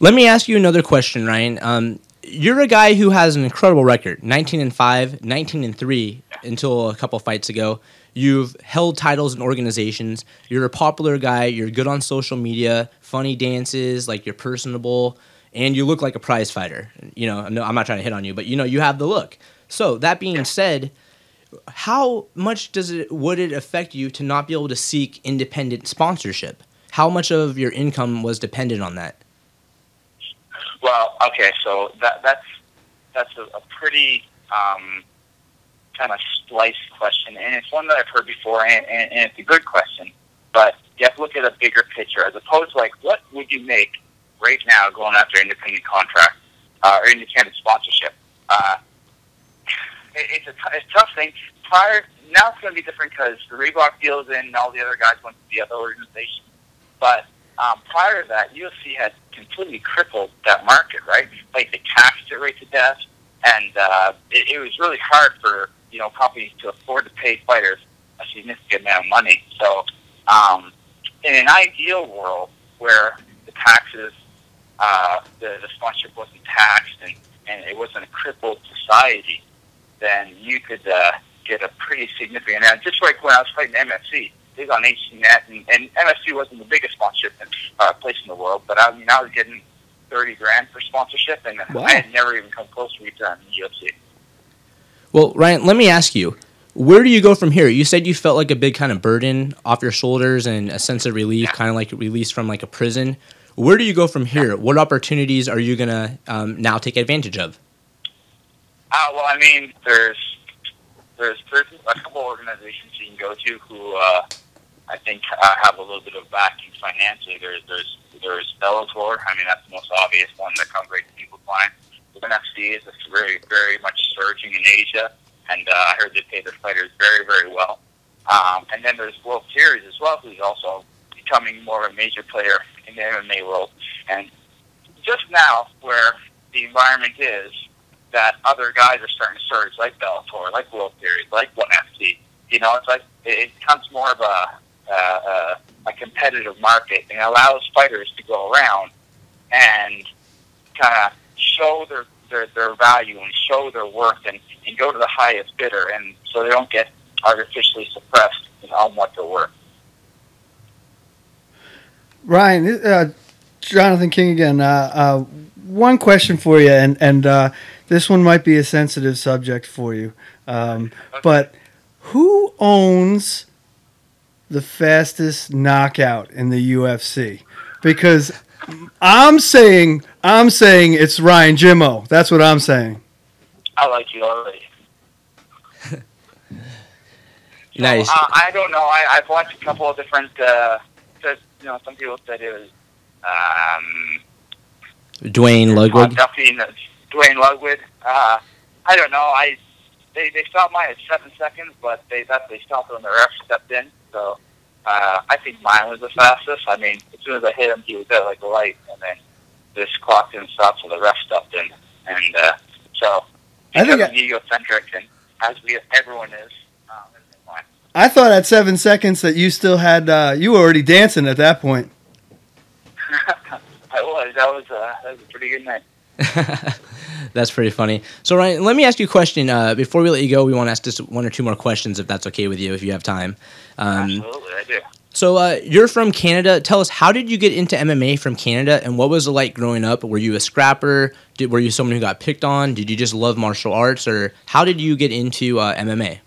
let me ask you another question, Ryan. Um, you're a guy who has an incredible record 19 and 5 19 and 3 until a couple fights ago. You've held titles in organizations. You're a popular guy. You're good on social media funny dances like you're personable and you look like a prize fighter. You know no, i'm not trying to hit on you but you know you have the look. So that being said how much does it would it affect you to not be able to seek independent sponsorship how much of your income was dependent on that Well, okay, so that that's that's a, a pretty um, kind of spliced question, and it's one that I've heard before, and, and, and it's a good question. But you have to look at a bigger picture, as opposed to like, what would you make right now going after independent contract uh, or independent sponsorship? Uh, it, it's a t- it's a tough thing. Prior now it's going to be different because the Reebok deals in, and all the other guys went to the other organization. But um, prior to that, UFC had completely crippled that market, right? Like they taxed it right to death, and uh, it, it was really hard for you know companies to afford to pay fighters a significant amount of money. So, um, in an ideal world where the taxes, uh, the, the sponsorship wasn't taxed, and, and it wasn't a crippled society, then you could uh, get a pretty significant amount. Just like when I was fighting MFC, they was on HDNet, and, and MFC wasn't the biggest sponsorship uh, place in the world, but I mean, I was getting thirty grand for sponsorship, and Wow. I had never even come close to that in the UFC. Well, Ryan, let me ask you, where do you go from here? You said you felt like a big kind of burden off your shoulders and a sense of relief, kind of like release from like a prison. Where do you go from here? What opportunities are you gonna um, now take advantage of? Uh, well, I mean, there's there's there's a couple organizations you can go to who uh, I think uh, have a little bit of backing financially. There's there's There's Bellator. I mean, that's the most obvious one that comes right to people's mind. One FC is very, very much surging in Asia, and uh, I heard they pay their fighters very, very well. Um, and then there's World Series as well, who's also becoming more of a major player in the MMA world. And just now, where the environment is, that other guys are starting to surge, like Bellator, like World Series, like One FC. You know, it's like it becomes more of a uh, a competitive market and allows fighters to go around and kind of show their, their their value and show their worth and, and go to the highest bidder and so they don't get artificially suppressed on what they're worth. Ryan, uh, Jonathan King again. Uh, uh, one question for you, and and uh, this one might be a sensitive subject for you, um, but who owns the fastest knockout in the UFC? Because I'm saying I'm saying it's Ryan Jimmo. That's what I'm saying. I like you already. [laughs] Nice. So, uh, I don't know. I, I've watched a couple of different. Uh, says, you know, some people said it was um, Duane Todd Ludwig. Duffy uh, Duane Ludwig. Uh, I don't know. I they they stopped mine at seven seconds, but they that they stopped when the ref stepped in. So uh, I think mine was the fastest. I mean, as soon as I hit him, he was at like a light, and then this clock didn't stop, so the ref stepped in, and uh, so I think because I- I'm egocentric, and as we everyone is. Um. I thought at seven seconds that you still had uh, you were already dancing at that point. [laughs] I was. That was, uh, that was a pretty good night. [laughs] That's pretty funny. So Ryan, let me ask you a question. Uh, before we let you go, we want to ask just one or two more questions, if that's okay with you, if you have time. Um, Absolutely, I do. so uh, you're from Canada. Tell us, how did you get into MMA from Canada, and what was it like growing up? Were you a scrapper? Did, were you someone who got picked on? Did you just love martial arts, or how did you get into uh, MMA?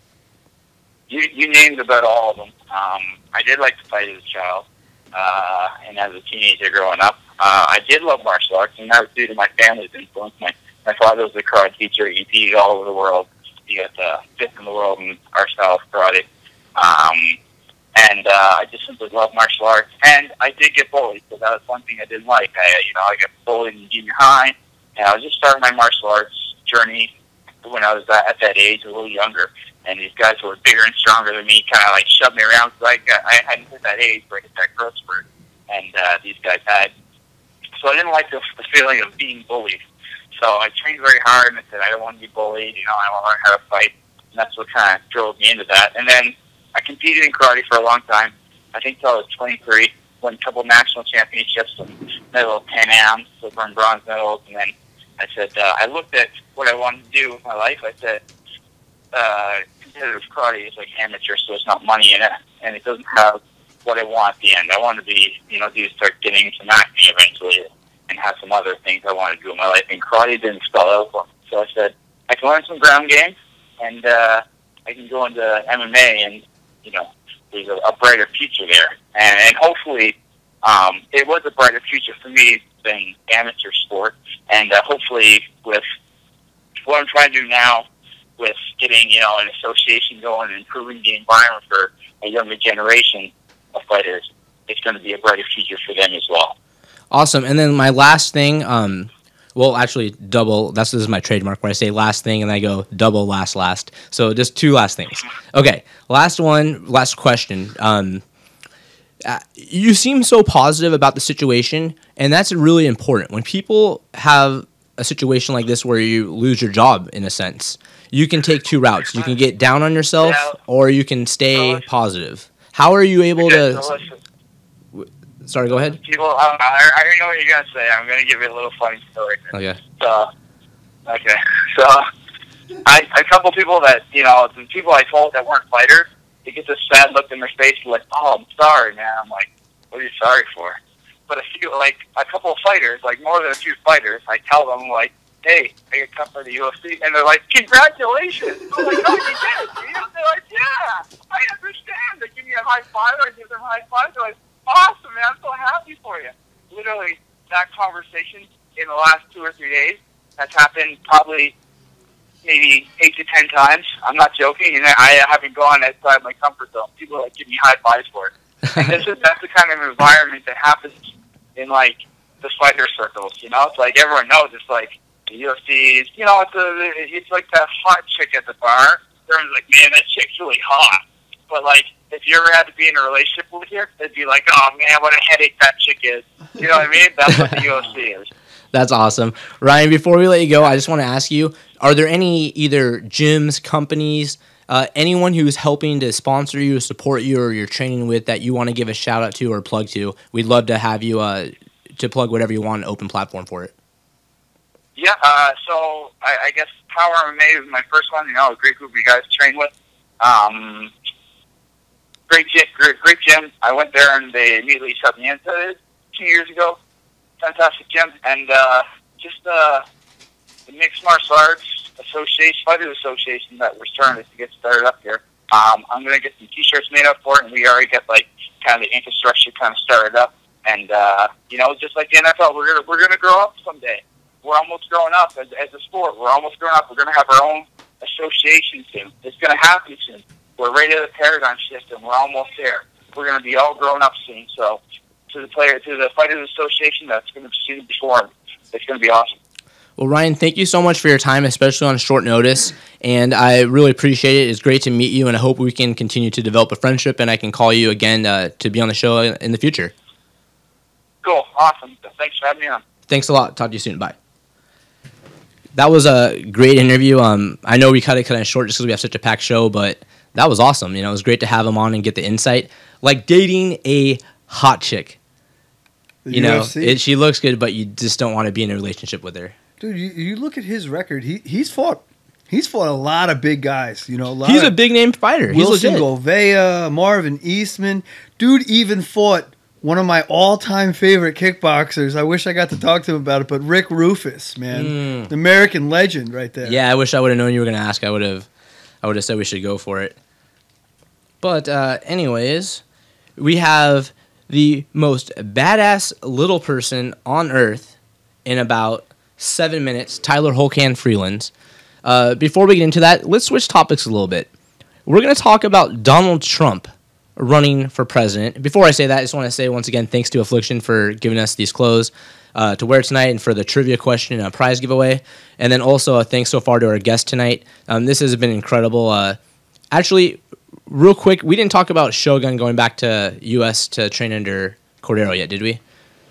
You, you named about all of them. Um, I did like to fight as a child, uh, and as a teenager growing up. Uh, I did love martial arts, and that was due to my family's influence. My, my father was a karate teacher. He competed all over the world. He got uh, fifth in the world in our style of karate. Um, and uh, I just simply love martial arts. And I did get bullied, so that was one thing I didn't like. I, you know, I got bullied in junior high, and I was just starting my martial arts journey when I was uh, at that age, a little younger and these guys who were bigger and stronger than me kind of like shoved me around because I, I hadn't hit that age where I hit that growth spurt, and uh, these guys had. So I didn't like the, the feeling of being bullied. So I trained very hard and I said, I don't want to be bullied, you know, I want to learn how to fight. And that's what kind of drove me into that. And then I competed in karate for a long time. I think till I was 23, won a couple national championships, some medal Pan Am, silver and bronze medals. And then I said, uh, I looked at what I wanted to do with my life. I said, uh, competitive karate is like amateur, so it's not money in it, and it doesn't have what I want at the end. I want to be, you know, do start getting into acting eventually, and have some other things I want to do in my life. And karate didn't spell out for me, so I said I can learn some ground game, and uh, I can go into MMA, and you know, there's a, a brighter future there, and, and hopefully. Um, it was a brighter future for me than amateur sport, and uh, hopefully with what I'm trying to do now with getting you know an association going and improving the environment for a younger generation of fighters, it's going to be a brighter future for them as well. Awesome. And then my last thing, um, well, actually, double. That's this is my trademark where I say last thing and I go double last last. So just two last things. Okay, last one, last question. Um, uh, you seem so positive about the situation, and that's really important. When people have a situation like this where you lose your job, in a sense, you can take two routes. You can get down on yourself, or you can stay positive. How are you able to? Sorry, go ahead. people, I, I I already know what you're going to say. I'm going to give you a little funny story. Okay. So, okay, [laughs] so I a couple people that you know, the people I told that weren't fighters, they get this sad look in their face, like, "Oh, I'm sorry, man." I'm like, "What are you sorry for?" But a few, like a couple of fighters, like more than a few fighters, I tell them like, "Hey, I got cut for the UFC," and they're like, "Congratulations!" I'm like, "No, you did." You know, they're like, "Yeah, I understand." They give me a high five, I give them a high five. They're like, "Awesome, man! I'm so happy for you." Literally, that conversation in the last two or three days has happened probably maybe eight to ten times. I'm not joking, and I haven't gone outside my comfort zone. People like give me high fives for it. And this is that's the kind of environment that happens in like the fighter circles. You know, it's like everyone knows. It's like the UFC. You know, it's a, it's like that hot chick at the bar. Everyone's like, man, that chick's really hot. But like, if you ever had to be in a relationship with her, it'd be like, oh man, what a headache that chick is. You know what I mean? That's what the UFC is. [laughs] That's awesome. Ryan, before we let you go, I just want to ask you are there any either gyms, companies, uh, anyone who's helping to sponsor you, support you, or you're training with that you want to give a shout out to or plug to? We'd love to have you uh, to plug whatever you want, an open platform for it. Yeah, uh, so I, I guess Power MMA was my first one. You know, a great group you guys train with. Um, great gym, great, gym. I went there and they immediately shut me it two years ago. Fantastic gym, and uh, just uh, the mixed martial arts association, fighters association that we're starting to get started up here. Um, I'm gonna get some T-shirts made up for it, and we already got like kind of the infrastructure kind of started up. And uh, you know, just like the NFL, we're gonna we're gonna grow up someday. We're almost growing up as, as a sport. We're almost growing up. We're gonna have our own association soon. It's gonna happen soon. We're ready to the paradigm shift, and we're almost there. We're gonna be all grown up soon. So, to the player, to the Fighters Association, that's gonna be soon be formed. It's gonna be awesome. Well, Ryan, thank you so much for your time, especially on short notice. And I really appreciate it. It's great to meet you, and I hope we can continue to develop a friendship and I can call you again uh, to be on the show in the future. Cool. Awesome. Thanks for having me on. Thanks a lot. Talk to you soon. Bye. That was a great interview. Um, I know we cut it kind of short just because we have such a packed show, but that was awesome. You know, it was great to have him on and get the insight. Like dating a hot chick. The you know, it, she looks good, but you just don't want to be in a relationship with her. Dude, you, you look at his record. He he's fought he's fought a lot of big guys. You know, a lot He's a big name fighter. He's Wilson legit. Gouveia, Marvin Eastman. Dude even fought one of my all-time favorite kickboxers. I wish I got to talk to him about it, but Rick Roufus, man, the American legend, right there. Mm. Yeah, I wish I would have known you were going to ask. I would have, I would have said we should go for it. But uh, anyways, we have the most badass little person on earth in about seven minutes. Tyler Hulk Hands Freelands. Uh, before we get into that, let's switch topics a little bit. We're going to talk about Donald Trump running for president. Before I say that, I just want to say once again thanks to Affliction for giving us these clothes uh, to wear tonight and for the trivia question and a prize giveaway. And then also a thanks so far to our guest tonight. Um, this has been incredible. Uh, actually, real quick, we didn't talk about Shogun going back to U.S. to train under Cordeiro yet, did we?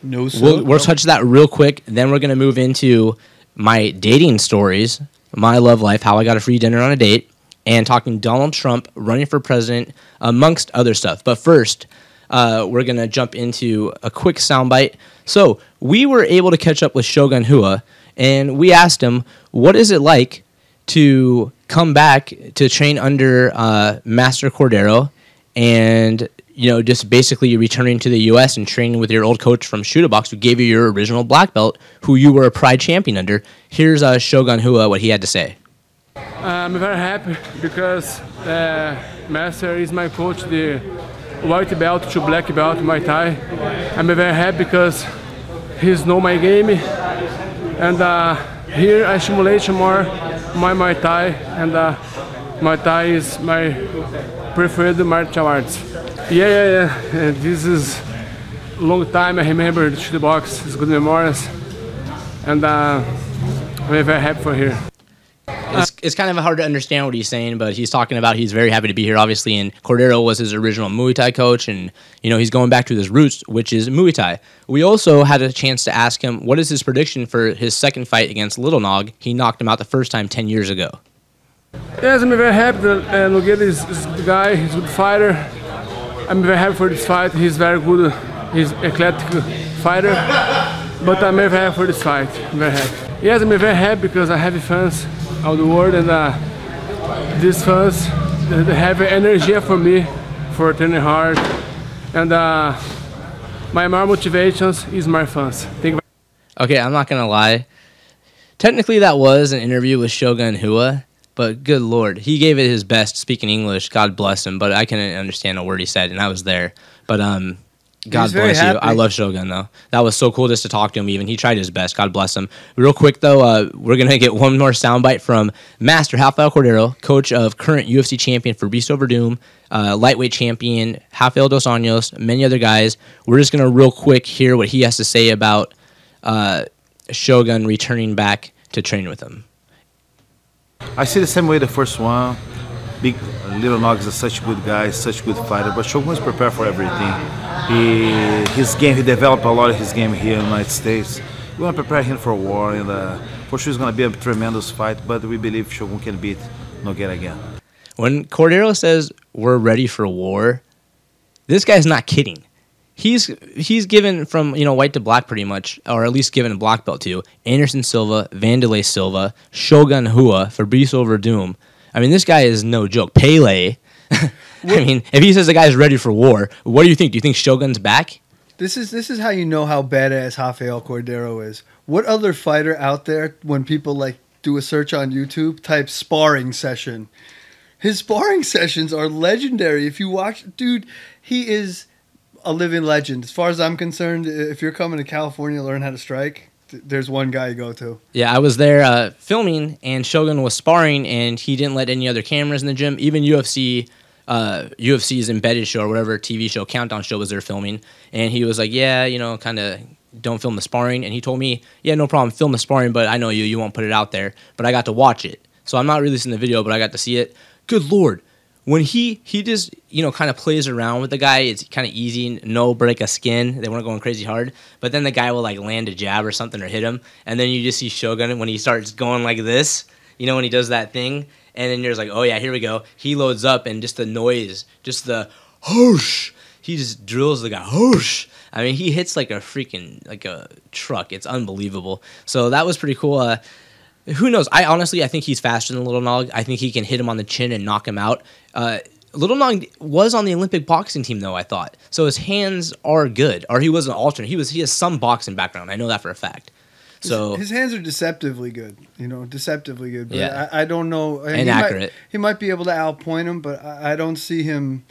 No, sir. We'll, we'll touch that real quick. Then we're going to move into my dating stories, my love life, how I got a free dinner on a date, and talking Donald Trump running for president, amongst other stuff. But first, uh, we're going to jump into a quick soundbite. So, we were able to catch up with Shogun Rua, and we asked him, what is it like to come back to train under uh, Master Cordeiro and you know just basically returning to the U.S. and training with your old coach from Chute Boxe who gave you your original black belt, who you were a pride champion under. Here's uh, Shogun Rua what he had to say. I'm very happy because uh, Master is my coach, the white belt to black belt Muay Thai. I'm very happy because he's know my game, and uh, here I simulate more my Muay Thai, and uh, Muay Thai is my preferred martial arts. Yeah, yeah, yeah. Uh, [laughs] this is long time. I remember the box. It's good memories, and uh, I'm very happy for here. It's, it's kind of hard to understand what he's saying, but he's talking about he's very happy to be here, obviously. And Cordeiro was his original Muay Thai coach, and you know he's going back to his roots, which is Muay Thai. We also had a chance to ask him what is his prediction for his second fight against Little Nog. He knocked him out the first time ten years ago. Yes, I'm very happy that uh, Nogueira is, is a good guy, he's a good fighter. I'm very happy for this fight. He's very good, he's athletic fighter. But I'm very happy for this fight. I'm very happy. Yes, I'm very happy because I have fans all the world and uh, these fans have energy for me for training hard. And uh, my more motivations is my fans. Okay, I'm not gonna lie. Technically, that was an interview with Shogun Rua, but good lord, he gave it his best speaking English. God bless him, but I couldn't understand a word he said, and I was there. But um, God He's very bless you. I love Shogun though. That was so cool just to talk to him. Even he tried his best. God bless him. Real quick though, uh, we're gonna get one more soundbite from Master Rafael Cordeiro, coach of current UFC champion Fabricio Werdum, uh, lightweight champion Rafael Dos Anjos, many other guys. We're just gonna real quick hear what he has to say about uh, Shogun returning back to train with him. I see the same way the first one. Big Little Nog is such a good guy, such a good fighter, but Shogun is prepared for everything. He his game, he developed a lot of his game here in the United States. We want to prepare him for war, and uh, for sure it's going to be a tremendous fight. But we believe Shogun can beat Nogueira again. When Cordeiro says we're ready for war, this guy's not kidding. He's he's given from you know white to black pretty much, or at least given a black belt to Anderson Silva, Wanderlei Silva, Shogun Rua, Fabricio Werdum. I mean, this guy is no joke. Pele. [laughs] I mean, if he says the guy's ready for war, what do you think? Do you think Shogun's back? This is this is how you know how badass Rafael Cordeiro is. What other fighter out there, when people like do a search on YouTube, type sparring session? His sparring [laughs] sessions are legendary. If you watch, dude, he is a living legend. As far as I'm concerned, if you're coming to California to learn how to strike, there's one guy you go to. Yeah, I was there uh, filming, and Shogun was sparring, and he didn't let any other cameras in the gym. Even UFC, uh, UFC's embedded show or whatever TV show, Countdown show, was there filming, and he was like, "Yeah, you know, kind of don't film the sparring." And he told me, "Yeah, no problem, film the sparring, but I know you, you won't put it out there." But I got to watch it, so I'm not releasing the video, but I got to see it. Good lord, when he he just you know kind of plays around with the guy it's kind of easy no break a skin they weren't going crazy hard but then the guy will like land a jab or something or hit him and then you just see shogun when he starts going like this you know when he does that thing and then you're just like oh yeah here we go. He loads up and just the noise just the whoosh he just drills the guy whoosh. I mean he hits like a freaking like a truck it's unbelievable. So that was pretty cool uh, who knows? I honestly, I think he's faster than Little Nog. I think he can hit him on the chin and knock him out. Uh, Little Nog was on the Olympic boxing team, though. I thought so. His hands are good, or he was an alternate. He was. He has some boxing background. I know that for a fact. So his, his hands are deceptively good. You know, deceptively good. But Yeah. I, I don't know. And he might- he might be able to outpoint him, but I, I don't see him.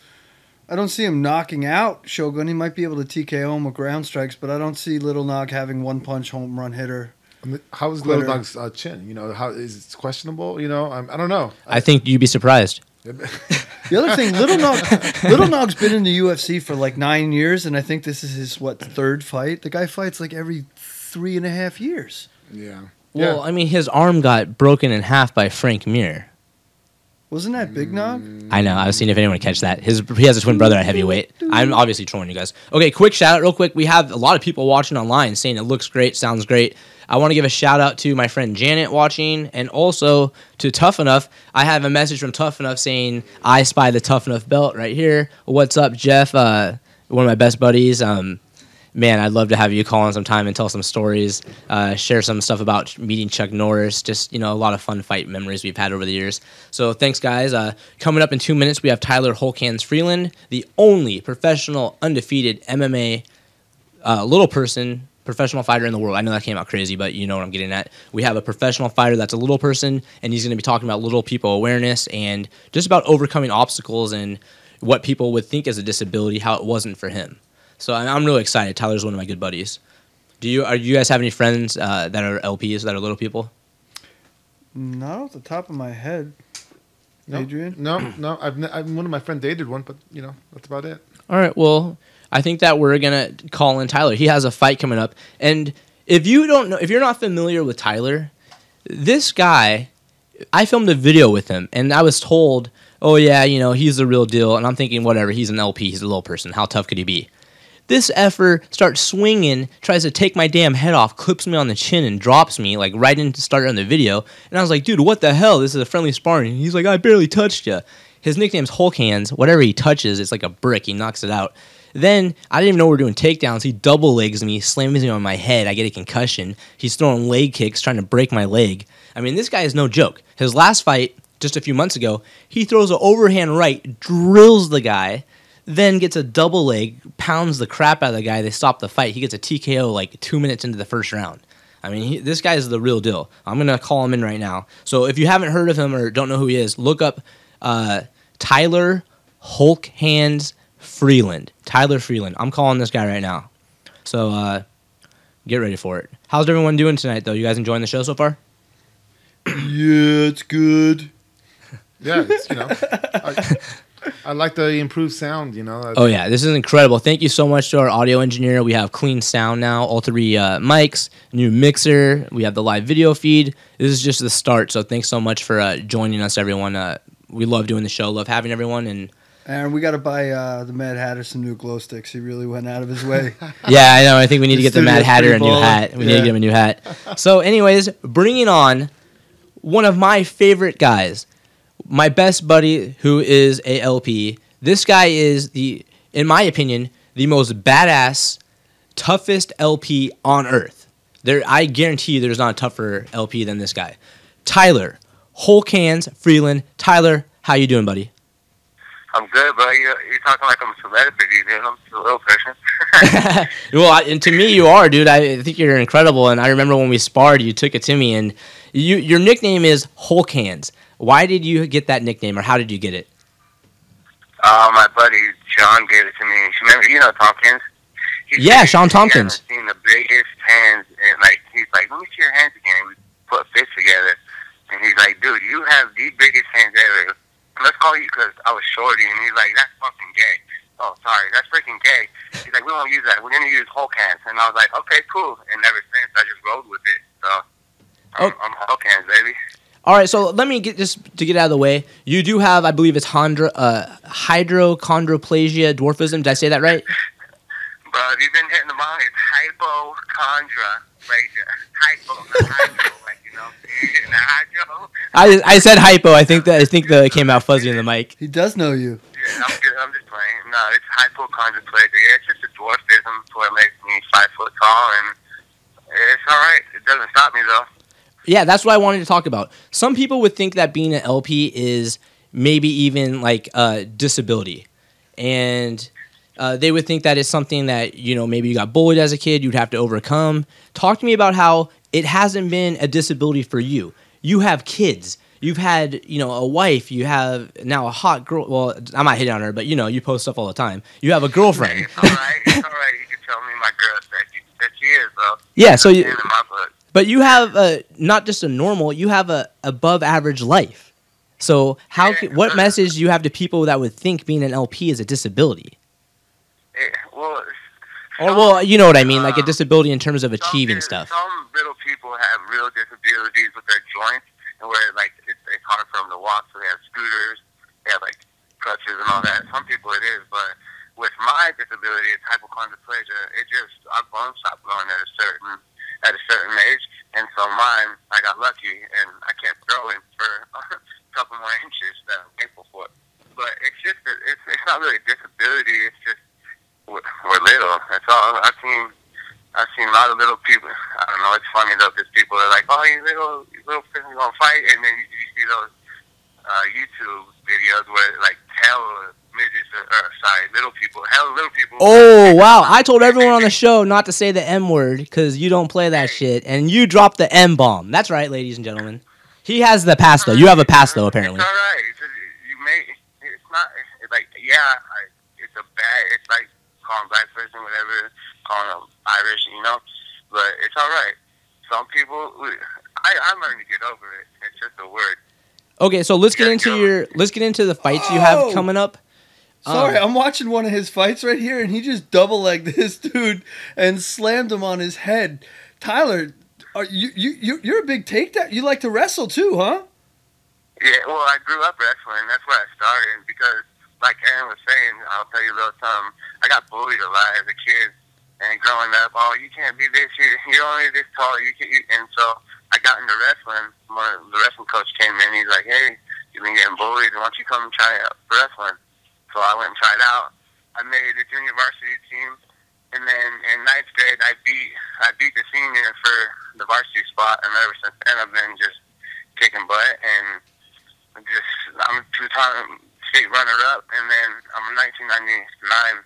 I don't see him knocking out Shogun. He might be able to TKO him with ground strikes, but I don't see Little Nog having one punch home run hitter. I mean, how is Quitter. Little Nog's uh, chin? You know, how is it questionable? You know, I'm, I don't know. I think you'd be surprised. [laughs] The other thing, Little Nog, Little Nog's been in the UFC for like nine years, and I think this is his what third fight. The guy fights like every three and a half years. Yeah. Well, yeah. I mean, his arm got broken in half by Frank Mir. Wasn't that Big Nog? I know. I was seeing if anyone would catch that. His he has a twin brother at heavyweight. I'm obviously trolling you guys. Okay, quick shout out, real quick. We have a lot of people watching online saying it looks great, sounds great. I want to give a shout out to my friend Janet watching, and also to Tough Enough. I have a message from Tough Enough saying I spy the Tough Enough belt right here. What's up, Jeff? Uh, one of my best buddies. Um, man, I'd love to have you call in sometime and tell some stories, uh, share some stuff about meeting Chuck Norris. Just you know, a lot of fun fight memories we've had over the years. So thanks, guys. Uh, coming up in two minutes, we have Tyler Hulk Hands Freeland, the only professional undefeated MMA uh, little person. Professional fighter in the world. I know that came out crazy, but you know what I'm getting at. We have a professional fighter that's a little person, and he's going to be talking about little people awareness and just about overcoming obstacles and what people would think as a disability, how it wasn't for him. So I- I'm really excited. Tyler's one of my good buddies. Do you are you guys have any friends uh, that are LPs that are little people? Not off the top of my head. no, Adrian? No, no. I've, ne- I've one of my friend dated one, but you know that's about it. All right. Well, I think that we're gonna call in Tyler. He has a fight coming up, and if you don't know, if you're not familiar with Tyler, this guy, I filmed a video with him, and I was told, "Oh yeah, you know he's the real deal," and I'm thinking, whatever. He's an LP. He's a little person. How tough could he be? This effer starts swinging, tries to take my damn head off, clips me on the chin, and drops me like right into start on the video. And I was like, dude, what the hell? This is a friendly sparring. He's like, I barely touched you. His nickname's Hulk Hands. Whatever he touches, it's like a brick. He knocks it out. Then I didn't even know we were doing takedowns. He double legs me, slams me on my head. I get a concussion. He's throwing leg kicks, trying to break my leg. I mean, this guy is no joke. His last fight, just a few months ago, he throws an overhand right, drills the guy, then gets a double leg, pounds the crap out of the guy. They stop the fight. He gets a TKO like two minutes into the first round. I mean, he, this guy is the real deal. I'm gonna call him in right now. So if you haven't heard of him or don't know who he is, look up uh, Tyler Hulk Hands Freeland. Tyler Freeland. I'm calling this guy right now. So uh, get ready for it. How's everyone doing tonight, though? You guys enjoying the show so far? Yeah, it's good. [laughs] Yeah, it's, you know, I, I like the improved sound. You know. Oh yeah, this is incredible. Thank you so much to our audio engineer. We have clean sound now, all three uh, mics, new mixer. We have the live video feed. This is just the start. So thanks so much for uh, joining us, everyone. Uh, we love doing the show. Love having everyone. And And we got to buy uh, the Mad Hatter some new glow sticks. He really went out of his way. [laughs] yeah, I know. I think we need to get the Mad Hatter a new hat. We need to get him a new hat. So, anyways, bringing on one of my favorite guys, my best buddy who is a LP. This guy is the, in my opinion, the most badass, toughest LP on earth. There, I guarantee you, there's not a tougher LP than this guy, Tyler. Hulk Hands, Freeland. Tyler, how you doing, buddy? I'm good, bro. You're, you're talking like I'm a celebrity, dude. I'm a little person. [laughs] well, I, and to me, you are, dude. I think you're incredible. And I remember when we sparred, you took it to me, and you your nickname is Hulk Hands. Why did you get that nickname, or how did you get it? uh, my buddy John gave it to me. Remember, you know Tompkins? He's Yeah, big. Shawn Tompkins. seen the biggest hands, and like he's like, let me see your hands again. We put fists together, and he's like, dude, you have the biggest hands ever. Let's call you because I was shorty, and he's like, that's fucking gay. Oh, sorry, that's freaking gay. He's like, we won't use that. We're gonna use Hulk hands, and I was like, okay, cool. And ever since, I just rolled with it. So I'm, Oh. I'm Hulk hands, baby. All right, so let me get just to get out of the way. You do have, I believe, it's hondro, uh, hydrochondroplasia dwarfism. Did I say that right? But you've been hitting the ball. It's hypochondroplasia. Hypo, not hydro, like you know, you're hitting the hydro. I, I said hypo. I think that I think that it came out fuzzy in the mic. he does know you. Yeah, I'm just, I'm just playing. No, it's hypochondroplasia. Yeah, it's just a dwarfism. It's what makes me five foot tall, and it's all right. It doesn't stop me though. Yeah, that's what I wanted to talk about. Some people would think that being an LP is maybe even like a disability, and uh, they would think that it's something that you know maybe you got bullied as a kid, you'd have to overcome. Talk to me about how it hasn't been a disability for you. You have kids. You've had, you know, a wife. You have now a hot girl. Well, I'm not hitting on her, but you know, you post stuff all the time. You have a girlfriend. It's [laughs] all right. It's all right. You can tell me my girl that she, that she is though. Yeah, so you, In my book. But you have a not just a normal, you have a above average life. So how? ca- What message do you have to people that would think being an LP is a disability? It, well, Or well, you know what I mean, like a Um, disability in terms of achieving some, stuff. Some little people have real disabilities with their joints, and where like it's, it's hard for them to walk, so they have scooters, they have like crutches and all that. Some people it is, but with my disability, it's hypochondroplasia. It just our bones stop growing at a certain at a certain age, and so mine, I got lucky and I kept growing for a couple more inches that I'm thankful for. But it's just that it's it's not really a disability. It's just we're, we're little. That's all. I've seen I've seen a lot of little people. I don't know. It's funny though, because people are like, "Oh, you little, you little person gonna fight," and then you, you see those uh, YouTube videos where like hell midgets or, or uh, sorry, little people, hell little people. Oh [laughs] wow! I told everyone on the show not to say the M word because you don't play that shit, and you dropped the M bomb. That's right, ladies and gentlemen. He has the pass though. You have a pass though, apparently. It's all right. It's you may. It's not. It's like yeah. I, it's a bad. It's like calling black person whatever, calling them Irish, you know. But it's all right. Some people. I I learned to get over it. It's just a word. Okay, so let's get into your let's get into the fights you Oh! have coming up. Sorry, Um, I'm watching one of his fights right here, and he just double legged [laughs] this dude and slammed him on his head. Tyler, are you you you- you're a big takedown. You like to wrestle too, huh? Yeah, well, I grew up wrestling. That's where I started because, like Aaron was saying, I'll tell you a little something. I got bullied a lot as a kid, and growing up, oh, you can't be this. You're, you're only this tall. You can, you, and so I got into wrestling. My, the wrestling coach came in. He's like, hey, you've been getting bullied. Why don't you come try out for wrestling? So I went and tried out. I made the junior varsity team, and then in ninth grade, I beat I beat the senior for the varsity spot, and ever since then, I've been just kicking butt and just I'm a two-time state runner-up, and then I'm a 1999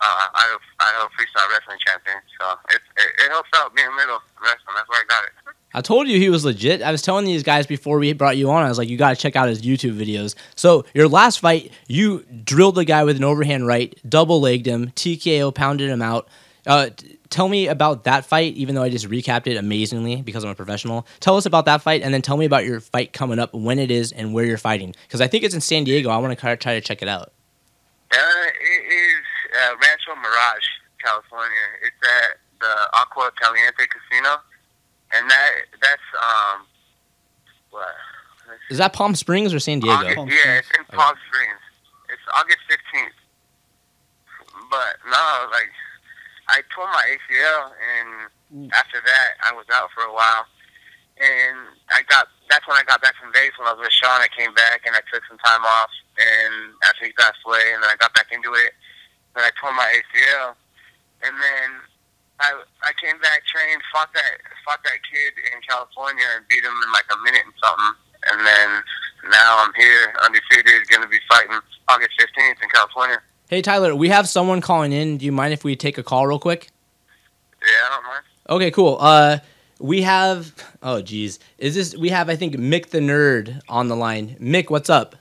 uh, Idaho, Idaho freestyle wrestling champion. So it, it it helps out being in wrestling. That's where I got it. I told you he was legit. I was telling these guys before we brought you on. I was like, you got to check out his YouTube videos. So your last fight, you drilled the guy with an overhand right, double legged him, TKO, pounded him out. Uh, tell me about that fight. Even though I just recapped it amazingly because I'm a professional. Tell us about that fight, and then tell me about your fight coming up, when it is, and where you're fighting. Because I think it's in San Diego. I want to try to check it out. Uh, it is uh, Rancho Mirage, California. It's at the Agua Caliente Casino, and that that's um what Is that Palm Springs or San Diego? August, Palm yeah, it's in Okay. Palm Springs. It's August fifteenth. But no, like I tore my ACL, and after that, I was out for a while. And I got that's when I got back from Vegas when I was with Shawn. I came back and I took some time off, and after he passed away, and then I got back into it. Then I tore my ACL, and then I I came back, trained, fought that fought that kid in California, and beat him in like a minute and something. And then now I'm here, undefeated, going to be fighting August 15th in California. Hey Tyler, we have someone calling in. Do you mind if we take a call real quick? Yeah, I don't mind. Okay, cool. Uh, we have. Oh, geez, is this? We have, I think, Mick the nerd on the line. Mick, what's up?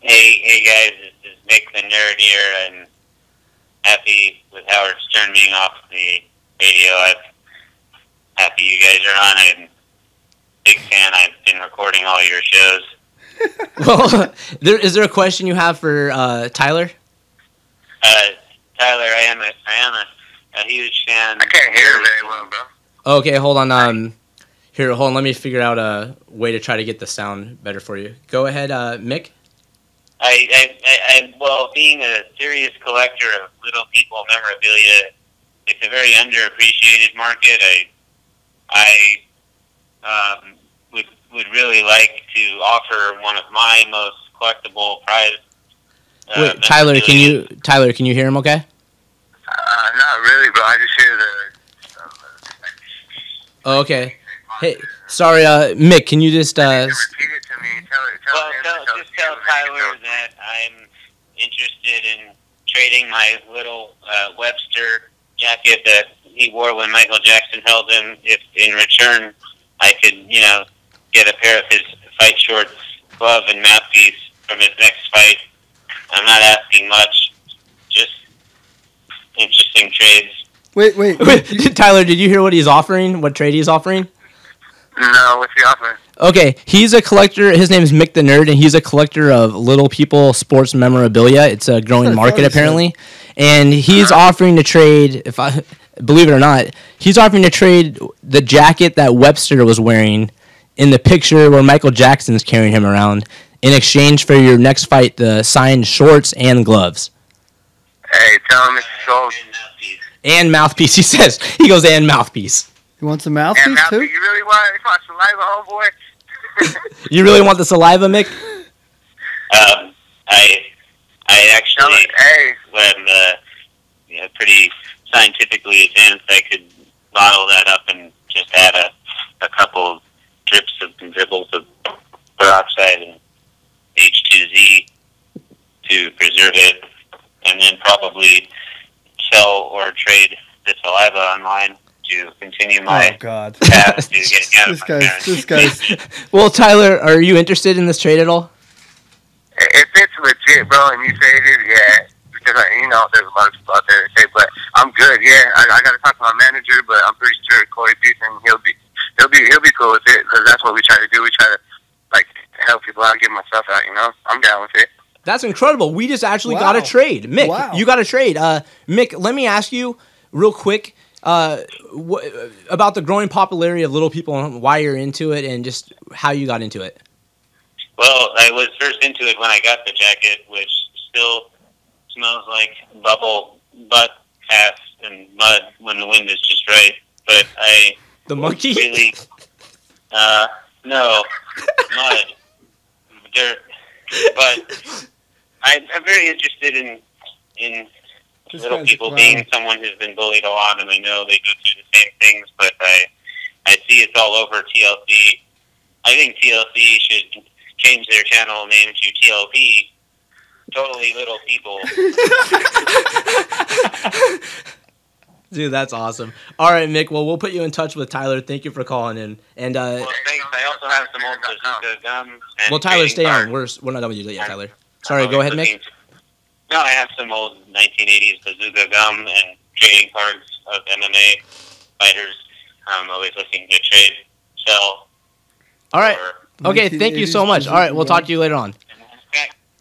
Hey, hey guys, this is Mick the Nerd here, and happy with Howard Stern being off the radio. I'm happy you guys are on. I'm a big fan. I've been recording all your shows. [laughs] well, [laughs] there is there a question you have for uh, Tyler? Uh, Tyler, I am a, I am a, a huge fan. I can't hear very well, bro. Okay, hold on. Um, here, hold on. Let me figure out a way to try to get the sound better for you. Go ahead, uh, Mick. I, I, I, I, well, being a serious collector of little people memorabilia, it's a very underappreciated market. I, I um, would would really like to offer one of my most collectible prize. Uh, Wait, Tyler, can you Tyler, can you hear him? Okay. Uh, not really, bro. I just hear the. Oh, okay. Hey, sorry, uh, Mick. Can you just uh, repeat it to me. Tell. Tell Well, tell, tell just tell Tyler that I'm interested in trading my little uh, Webster jacket that he wore when Michael Jackson held him. If in return I could, you know, get a pair of his fight shorts, glove, and mouthpiece from his next fight. I'm not asking much, just interesting trades. Wait, wait. wait. [laughs] Tyler? Did you hear what he's offering? What trade he's offering? No, what's the offer? Okay, he's a collector. His name is Mick the Nerd, and he's a collector of little people sports memorabilia. It's a growing market apparently, and he's uh-huh. offering to trade. If I believe it or not, he's offering to trade the jacket that Webster was wearing in the picture where Michael Jackson's carrying him around in exchange for your next fight, the signed shorts and gloves Hey, tell him it's sold. And mouthpiece. and [laughs] mouthpiece. He says he goes and mouthpiece. He wants a And mouthpiece now, too. you really want, you want saliva, homeboy? [laughs] [laughs] You really want the saliva, Mick? Um, I, I actually. hey, when uh, you know, pretty scientifically advanced, I could bottle that up and just add a, a couple drips of dribbles of peroxide and H2Z to preserve it, and then probably sell or trade the saliva online to continue Oh God. path to getting out [laughs] This my guy's this guy's [laughs] Well, Tyler, are you interested in this trade at all? if it's legit, bro, and you say it is, yeah. Because I, you know, there's a lot of people out there that say, but I'm good. Yeah, I, I got to talk to my manager, but I'm pretty sure Corey Beeson, he'll be, he'll be, he'll be cool with it because that's what we try to do. We try to like help people out, get myself out. You know, I'm down with it. That's incredible. We just actually got a trade. Mick, Wow. you got a trade. Uh, Mick, let me ask you real quick uh, wh- about the growing popularity of little people and why you're into it and just how you got into it. Well, I was first into it when I got the jacket, which still smells like bubble butt ass and mud when the wind is just right. But I The monkey? really, uh, no, mud, dirt. But I, I'm very interested in in This little people clown. being someone who's been bullied a lot, and I know they go through the same things. But I, I see it's all over TLC. I think TLC should change their channel name to TLP. Totally little people. [laughs] Dude, that's awesome. All right, Mick. Well, we'll put you in touch with Tyler. Thank you for calling in. And uh, Well, thanks. I also have some old gum. Well, Tyler, stay on. We're we're not done with you yet, Tyler. Sorry, go ahead, always Mick. Looking to- No, I have some old 1980s bazooka gum and trading cards of MMA fighters. I'm always looking to trade, sell, All right. Okay. Thank you so much. All right. We'll talk to you later on.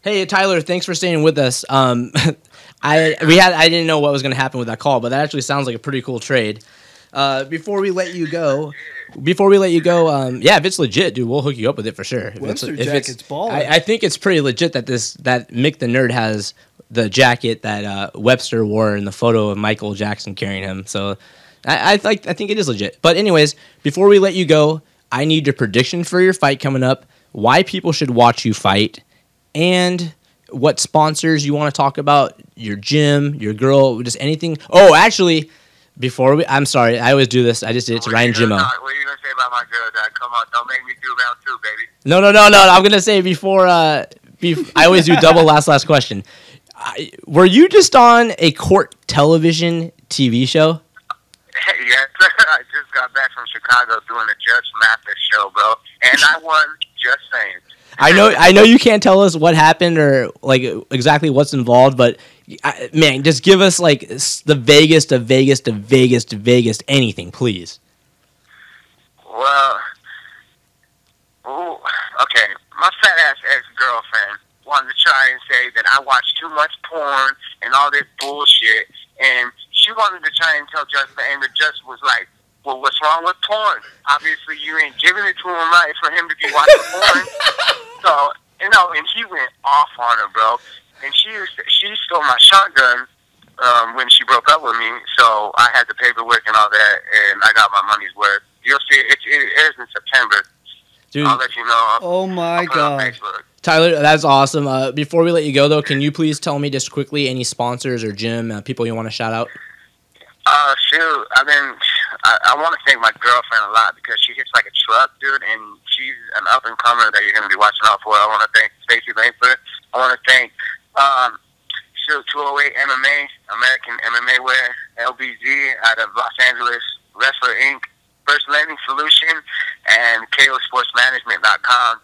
Hey, Tyler. Thanks for staying with us. Um, [laughs] I we had I didn't know what was going to happen with that call, but that actually sounds like a pretty cool trade. Uh, before we let you go, before we let you go, um, yeah, if it's legit, dude, we'll hook you up with it for sure. If it's, Webster if it's, jacket's baller. I, I think it's pretty legit that this that Mick the Nerd has the jacket that uh, Webster wore in the photo of Michael Jackson carrying him. So I, I like I think it is legit. But anyways, before we let you go, I need your prediction for your fight coming up. Why people should watch you fight, and what sponsors you want to talk about, your gym, your girl, just anything. Oh, actually, before we, I'm sorry, I always do this. I just did it to Ryan Jimmo. What are you gonna say about my girl, Dad? Come on, don't make me do round two, baby. No, no, no, no. I'm gonna say before. Uh, bef- I always do double last last question. I, were you just on a court television TV show? [laughs] yes, [laughs] I just got back from Chicago doing a Judge Mathis show, bro, and I [laughs] won. Just saying. I know, I know you can't tell us what happened or like exactly what's involved, but I, man, just give us like the vaguest of vaguest of vaguest of vaguest anything, please. Well, ooh, okay. My fat ass ex girlfriend wanted to try and say that I watch too much porn and all this bullshit, and she wanted to try and tell Judge, and the judge was like, "Well, what's wrong with porn? Obviously, you ain't giving it to him right for him to be watching porn." [laughs] So, you know, and he went off on her, bro. And she was, she stole my shotgun um, when she broke up with me, so I had the paperwork and all that, and I got my money's worth. You'll see it, it airs in September. Dude, I'll let you know. I'll, Oh my I'll put it on god. Tyler, that's awesome. Uh, before we let you go, though, can you please tell me just quickly any sponsors or gym uh, people you want to shout out? Uh, shoot, I mean, I, I want to thank my girlfriend a lot because she hits like a truck, dude, and she's an up and comer that you're gonna be watching out for. I want to thank Stacey Langford. I want to thank um, shoot 208 MMA, American MMA Wear, LBZ out of Los Angeles, Wrestler Inc., First Landing Solution, and KOSportsManagement.com.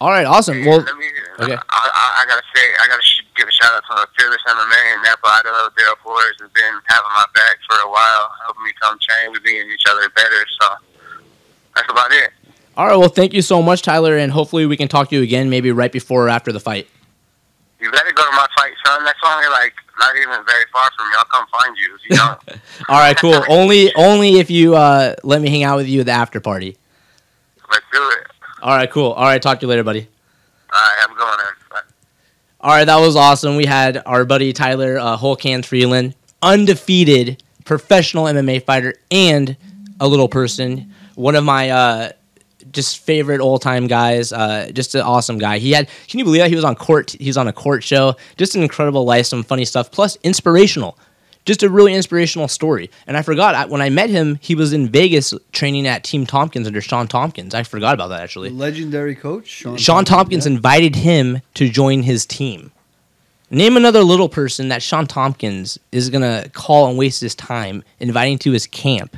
All right, awesome. Well, Let me, okay. I, I, I gotta say, I gotta sh- give a shout out to Fearless MMA and Nampa Idaho. Daryl Flores has been having my back for a while, helping me come train. We're being each other better, so that's about it. all right. Well, thank you so much, Tyler, and hopefully we can talk to you again, maybe right before or after the fight. You better go to my fight, son. That's only like not even very far from me. I'll come find you. if You know. [laughs] All right, cool. [laughs] only, only if you uh, let me hang out with you at the after party. Let's do it. All right, cool. All right, talk to you later, buddy. All right, have a good one. Bye. All right, that was awesome. We had our buddy Tyler uh, Hulk Hands Freeland, undefeated professional MMA fighter and a little person. One of my uh, just favorite old time guys. Uh, just an awesome guy. He had. Can you believe that he was on court? He was on a court show. Just an incredible life, some funny stuff, plus inspirational. Just a really inspirational story. And I forgot I, when I met him, he was in Vegas training at Team Tompkins under Shawn Tompkins. I forgot about that actually. Legendary coach Shawn, Shawn Tompkins yeah. invited him to join his team. Name another little person that Shawn Tompkins is gonna call and waste his time inviting to his camp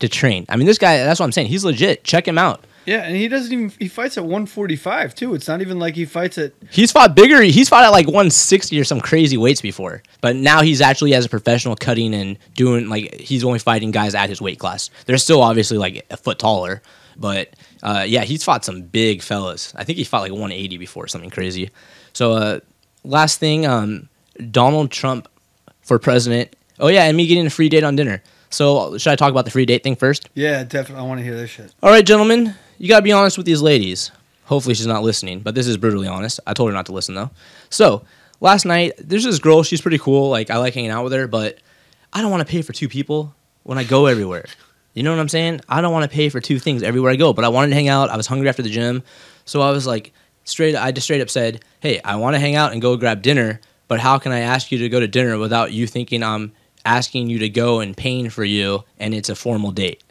to train. I mean, this guy. That's what I'm saying. He's legit. Check him out. Yeah, and he doesn't even he fights at 145 too. It's not even like he fights at He's fought bigger. He's fought at like 160 or some crazy weights before. But now he's actually as a professional cutting and doing like he's only fighting guys at his weight class. They're still obviously like a foot taller, but uh, yeah, he's fought some big fellas. I think he fought like 180 before, something crazy. So uh, last thing, um, Donald Trump for president. Oh yeah, and me getting a free date on dinner. So should I talk about the free date thing first? yeah, definitely. I want to hear this shit. All right, gentlemen, you gotta be honest with these ladies. Hopefully, she's not listening, but this is brutally honest. I told her not to listen though. So last night, there's this girl. She's pretty cool. Like I like hanging out with her, but I don't want to pay for two people when I go everywhere. You know what I'm saying? I don't want to pay for two things everywhere I go. But I wanted to hang out. I was hungry after the gym, so I was like, straight. I just straight up said, "Hey, I want to hang out and go grab dinner, but how can I ask you to go to dinner without you thinking I'm asking you to go and paying for you and it's a formal date?"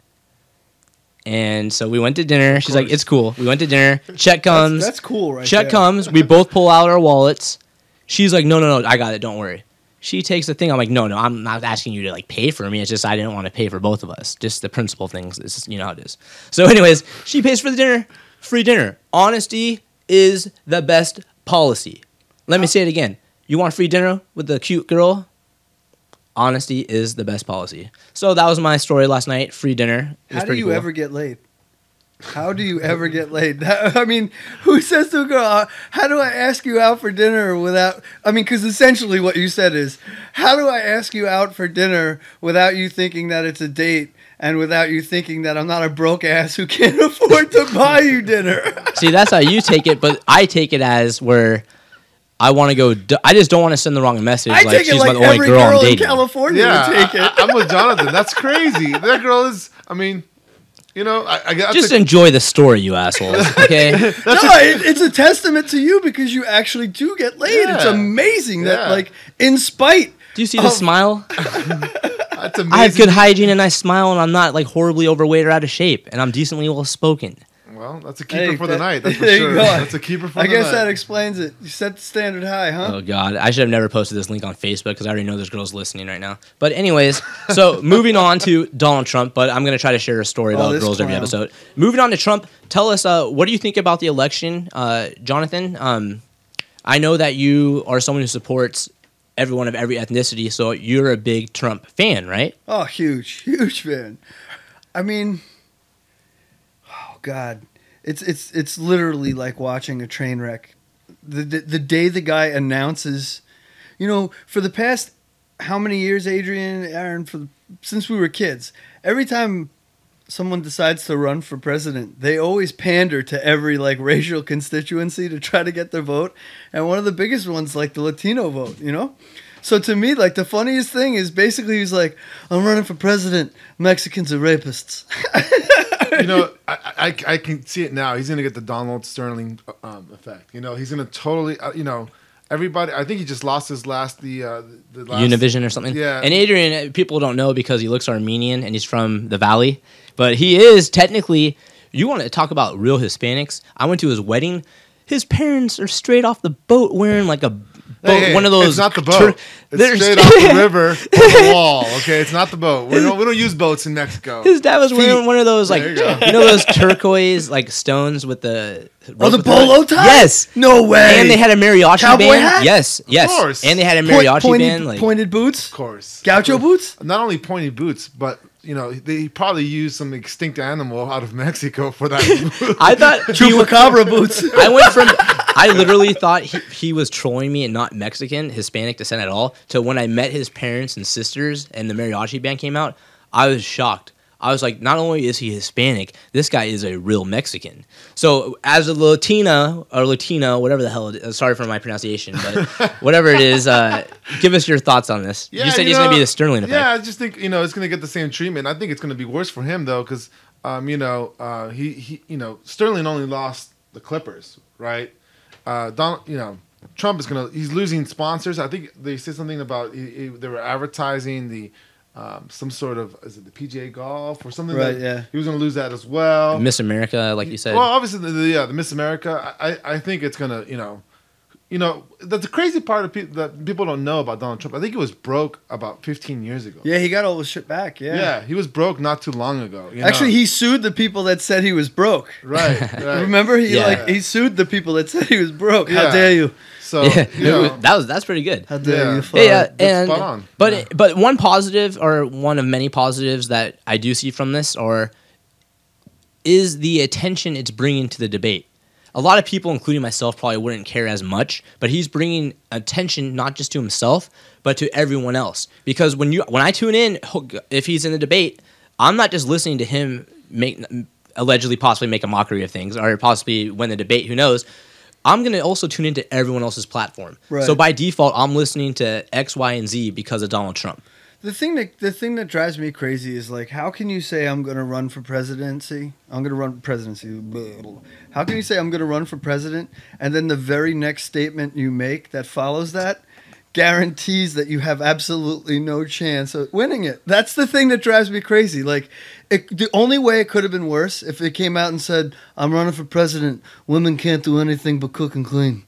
And so we went to dinner. She's like, "It's cool." We went to dinner. Check comes. That's, that's cool, right? Check there. comes. We both pull out our wallets. She's like, "No, no, no, I got it. Don't worry." she takes the thing. I'm like, no, no, I'm not asking you to like pay for me. It's just I didn't want to pay for both of us. Just the principal things. It's just, you know how it is. So, anyways, she pays for the dinner, free dinner. Honesty is the best policy. Let me say it again. You want free dinner with the cute girl? Honesty is the best policy. So that was my story last night. Free dinner. It How do you cool. ever get laid? How do you ever get laid? [laughs] That- I mean, who says to a girl, "How do I ask you out for dinner without?" I mean, because essentially what you said is, "How do I ask you out for dinner without you thinking that it's a date and without you thinking that I'm not a broke ass who can't [laughs] afford to buy you dinner?" See, that's how you take it, but I take it as where I want to go. d- I just don't want to send the wrong message. I like take she's it like the only every girl, girl, I'm in dating. California Yeah, would take it. I, am with Jonathan. That's crazy. That girl is. I mean, you know, I, I got Just to, enjoy the story, you assholes. [laughs] Okay. [laughs] no, it, it's a testament to you because you actually do get laid. It's Yeah. amazing that, Yeah. like, in spite. Do you see the smile? [laughs] That's amazing. I have good hygiene and I smile and I'm not like horribly overweight or out of shape and I'm decently well spoken. Well, that's a keeper Hey, for the night. That's [laughs] for sure. go. That's a keeper for the night. I guess night. that explains it. You set the standard high, huh? Oh God, I should have never posted this link on Facebook because I already know there's girls listening right now. But anyways, [laughs] so moving on to Donald Trump, but I'm gonna try to share a story Oh, about this girls every episode. Moving on to Trump, tell us uh, what do you think about the election, uh, Jonathan? Um, I know that you are someone who supports everyone of every ethnicity, so you're a big Trump fan, right? Oh, huge, huge fan. I mean, oh God, it's it's it's literally like watching a train wreck. The the, the day the guy announces, you know, for the past how many years, Adrian, Aaron, for since we were kids, every time someone decides to run for president, they always pander to every like [laughs] racial constituency to try to get their vote. And one of the biggest ones, like the Latino vote, you know? So to me, like the funniest thing is basically he's like, I'm running for president. Mexicans are rapists. [laughs] you know, I, I, I can see it now. He's going to get the Donald Sterling um, effect. You know, he's going to totally, uh, you know, everybody. I think he just lost his last the uh, the last, Univision or something. Yeah. And Adrian, uh, people don't know because he looks Armenian and he's from the Valley, but he is technically. You want to talk about real Hispanics? I went to his wedding. His parents are straight off the boat wearing like a boat, Hey, hey, one of those. It's not the boat. they're it's straight [laughs] off the river, off the wall. Okay, it's not the boat. We don't we don't use boats in Mexico. His dad was wearing one of those like you, you know those turquoise like stones with the oh, the rope bolo tie? Yes. No way. And they had a mariachi Cowboy band. hat? Yes, yes. course. And they had a Point- mariachi pointed, band. Like pointed boots, of course, gaucho boots. Not only pointy boots, but you know they probably used some extinct animal out of Mexico for that. [laughs] I thought [laughs] Chupacabra boots. I went from I literally thought he, he was trolling me and not Mexican, Hispanic descent at all. To when I met his parents and sisters and the mariachi band came out, I was shocked. I was like, not only is he Hispanic, this guy is a real Mexican. So as a Latina or Latino, whatever the hell it is, sorry for my pronunciation, but [laughs] whatever it is, uh, give us your thoughts on this. Yeah, you said he's going to be the Sterling effect. Yeah, I just think you know it's going to get the same treatment. I think it's going to be worse for him though, because um, you know uh, he he you know Sterling only lost the Clippers, right? Uh, Don, you know Trump is going to he's losing sponsors. I think they said something about he, he- they were advertising the. Um, some sort of is it the PGA golf or something? Right, that yeah. He was going to lose that as well. Miss America, like you said. Well, obviously, the, the, yeah, the Miss America. I, I I think it's gonna, you know, you know, that's the crazy part of people that people don't know about Donald Trump. I think he was broke about 15 years ago. Yeah, he got all the shit back. Yeah. Yeah, he was broke not too long ago. you know? Actually, he sued the people that said he was broke. right, [laughs] right. Remember, he Yeah. like he sued the people that said he was broke. How dare you? So yeah, you know, that was that's pretty good. How dare Yeah. you? Yeah, yeah, and spot on. but Yeah. but one positive or one of many positives that I do see from this or is the attention it's bringing to the debate. A lot of people, including myself, probably wouldn't care as much, but he's bringing attention not just to himself but to everyone else. Because when you when I tune in, if he's in the debate, I'm not just listening to him make allegedly possibly make a mockery of things or possibly win the debate. Who knows? I'm gonna also tune into everyone else's platform. Right. So by default, I'm listening to X, Y, and Z because of Donald Trump. The thing that the thing that drives me crazy is like, how can you say I'm going to run for presidency? I'm going to run for presidency. How can you say I'm going to run for president, and then the very next statement you make that follows that guarantees that you have absolutely no chance of winning it? That's the thing that drives me crazy. Like, it, the only way it could have been worse if it came out and said, "I'm running for president. Women can't do anything but cook and clean."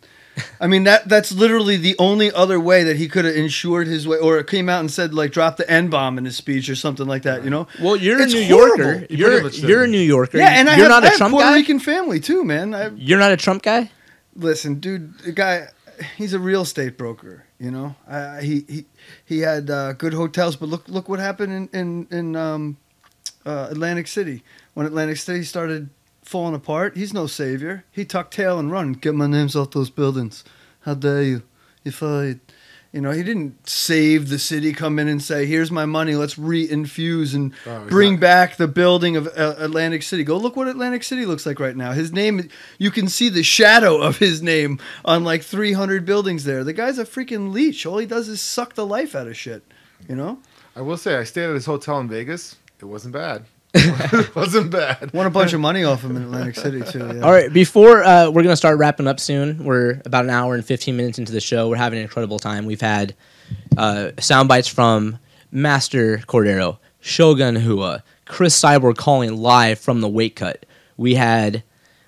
I mean that that's literally the only other way that he could have ensured his way, or came out and said like drop the n bomb in his speech or something like that. You know? Well, you're It's a New horrible. Yorker. You're you're a New Yorker. Yeah, and I you're have, not I a have Trump Puerto guy. Rican family too, man. I, You're not a Trump guy. listen, dude, the guy, he's a real estate broker. You know, uh, he he he had uh, good hotels, but look look what happened in in in um, uh, Atlantic City when Atlantic City started falling apart. He's no savior. He tucked tail and run. Get my names off those buildings. How dare you? If I. You know, he didn't save the city, come in and say, "Here's my money. Let's reinfuse and Oh, bring back the building of uh, Atlantic City." Go look what Atlantic City looks like right now. His name, you can see the shadow of his name on like 300 buildings there. The guy's a freaking leech. All he does is suck the life out of shit. You know, I will say, I stayed at his hotel in Vegas. It wasn't bad. It [laughs] wasn't bad. won a bunch of money off him in Atlantic City too. Yeah. All right, before uh, we're gonna start wrapping up soon. We're about an hour and 15 minutes into the show. We're having an incredible time. We've had uh, sound bites from Master Cordeiro, Shogun Rua, Cris Cyborg calling live from the weight cut. We had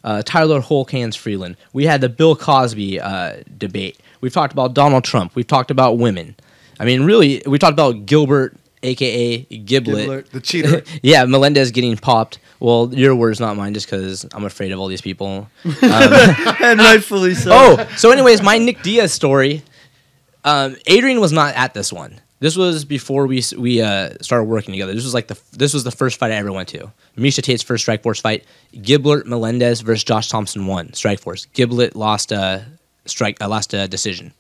uh, Tyler Hulk Hands Freeland. We had the Bill Cosby uh, debate. We've talked about Donald Trump. We've talked about women. I mean, really, we talked about Gilbert, aka Giblet. Giblet. The cheater. [laughs] yeah, Melendez getting popped. Well, your words, not mine, just because I'm afraid of all these people. [laughs] and rightfully so. Oh, so anyways, my Nick Diaz story. Um, Adrian was not at this one. This was before we we uh, started working together. This was like the this was the first fight I ever went to. Miesha Tate's first Strikeforce fight. Giblet Melendez versus Josh Thomson won Strikeforce. Giblet lost a strike, uh, lost a decision.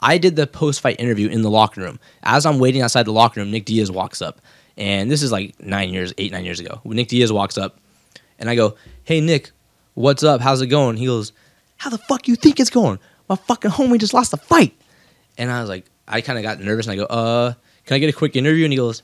I did the post fight interview in the locker room. As I'm waiting outside the locker room, Nick Diaz walks up, and this is like nine years, eight nine years ago. When Nick Diaz walks up, and I go, "Hey Nick, what's up? How's it going?" He goes, "How the fuck you think it's going? My fucking homie just lost a fight." And I was like, I kind of got nervous, and I go, "Uh, can I get a quick interview?" And he goes,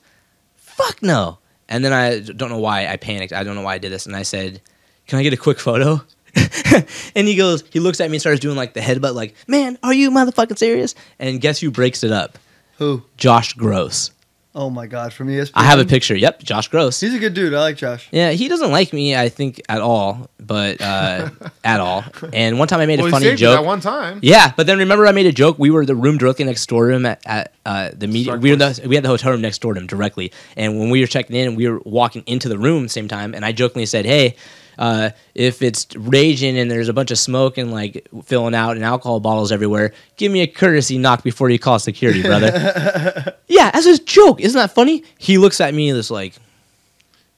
"Fuck no." And then I don't know why I panicked. I don't know why I did this, and I said, "Can I get a quick photo?" [laughs] and he goes, he looks at me and starts doing like the headbutt, like, "Man, are you motherfucking serious?" And guess who breaks it up? Who? Josh Gross. Oh my God, from ESPN. I have a picture. Yep, Josh Gross. He's a good dude. I like Josh. Yeah, he doesn't like me, I think, at all, but uh, [laughs] at all. And one time I made well, a he funny saved you that joke. one time. Yeah, but then remember I made a joke. We were the room directly next door to him at, at uh, the media. We were the we had the hotel room next door to him directly. And when we were checking in, we were walking into the room same time. And I jokingly said, "Hey, uh, if it's raging and there's a bunch of smoke and like filling out and alcohol bottles everywhere, give me a courtesy knock before you call security, brother." [laughs] yeah, as a joke. Isn't that funny? He looks at me just like,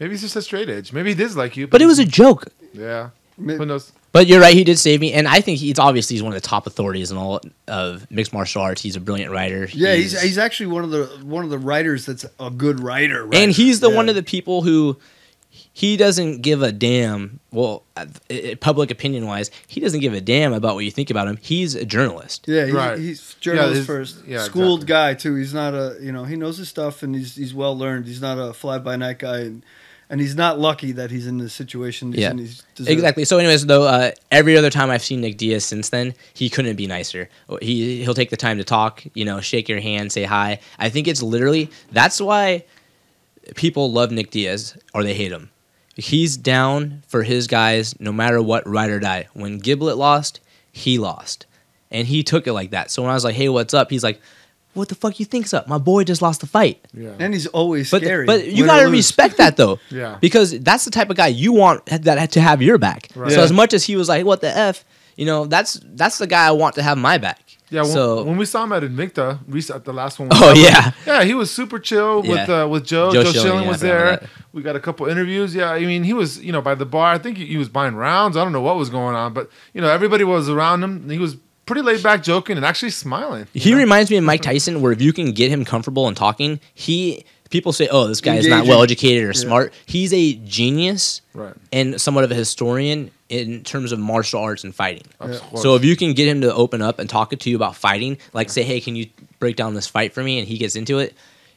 Maybe he's just a straight edge. Maybe he does like you. but it was a joke. yeah. Ma- Who knows? But you're right, he did save me, and I think he's obviously he's one of the top authorities in all of mixed martial arts. He's a brilliant writer. Yeah, he's, he's actually one of the one of the writers that's a good writer. and he's the Yeah. one of the people who he doesn't give a damn. Well, uh, uh, public opinion wise, he doesn't give a damn about what you think about him. He's a journalist. Yeah, he's, Right. he's journalist his- first. yeah, Schooled exactly. guy too. He's not a you know he knows his stuff and he's he's well learned. He's not a fly by night guy and, and he's not lucky that he's in the situation. He's Yeah. in. He's. Exactly. So, anyways, though, uh, every other time I've seen Nick Diaz since then, he couldn't be nicer. He he'll take the time to talk, you know, shake your hand, say hi. I think it's literally that's why people love Nick Diaz or they hate him. He's down for his guys no matter what, ride or die. When Giblet lost, he lost, and he took it like that. So when I was like, "Hey, what's up?" He's like, "What the fuck you think's up? My boy just lost the fight." Yeah. And he's always But scary. but you gotta respect that though. [laughs] Yeah. Because that's the type of guy you want that to have your back. Right. So Yeah. as much as he was like, "What the f," you know, that's that's the guy I want to have my back. Yeah, when, So when we saw him at Invicta, at the last one. [laughs] Oh, him, yeah. yeah, he was super chill with Yeah. uh, with Joe. Joe Joe, Schilling, Schilling yeah, was there. We got a couple interviews. Yeah, I mean, he was you know by the bar. I think he, he was buying rounds. I don't know what was going on, but you know everybody was around him. He was pretty laid back, joking, and actually smiling. he know? reminds me of Mike [laughs] Tyson, where if you can get him comfortable and talking, he people say, "Oh, this guy is not well educated or smart." He's a genius right. and somewhat of a historian in terms of martial arts and fighting. Of course. So if you can get him to open up and talk to you about fighting, like say, "Hey, can you break down this fight for me?" and he gets into it,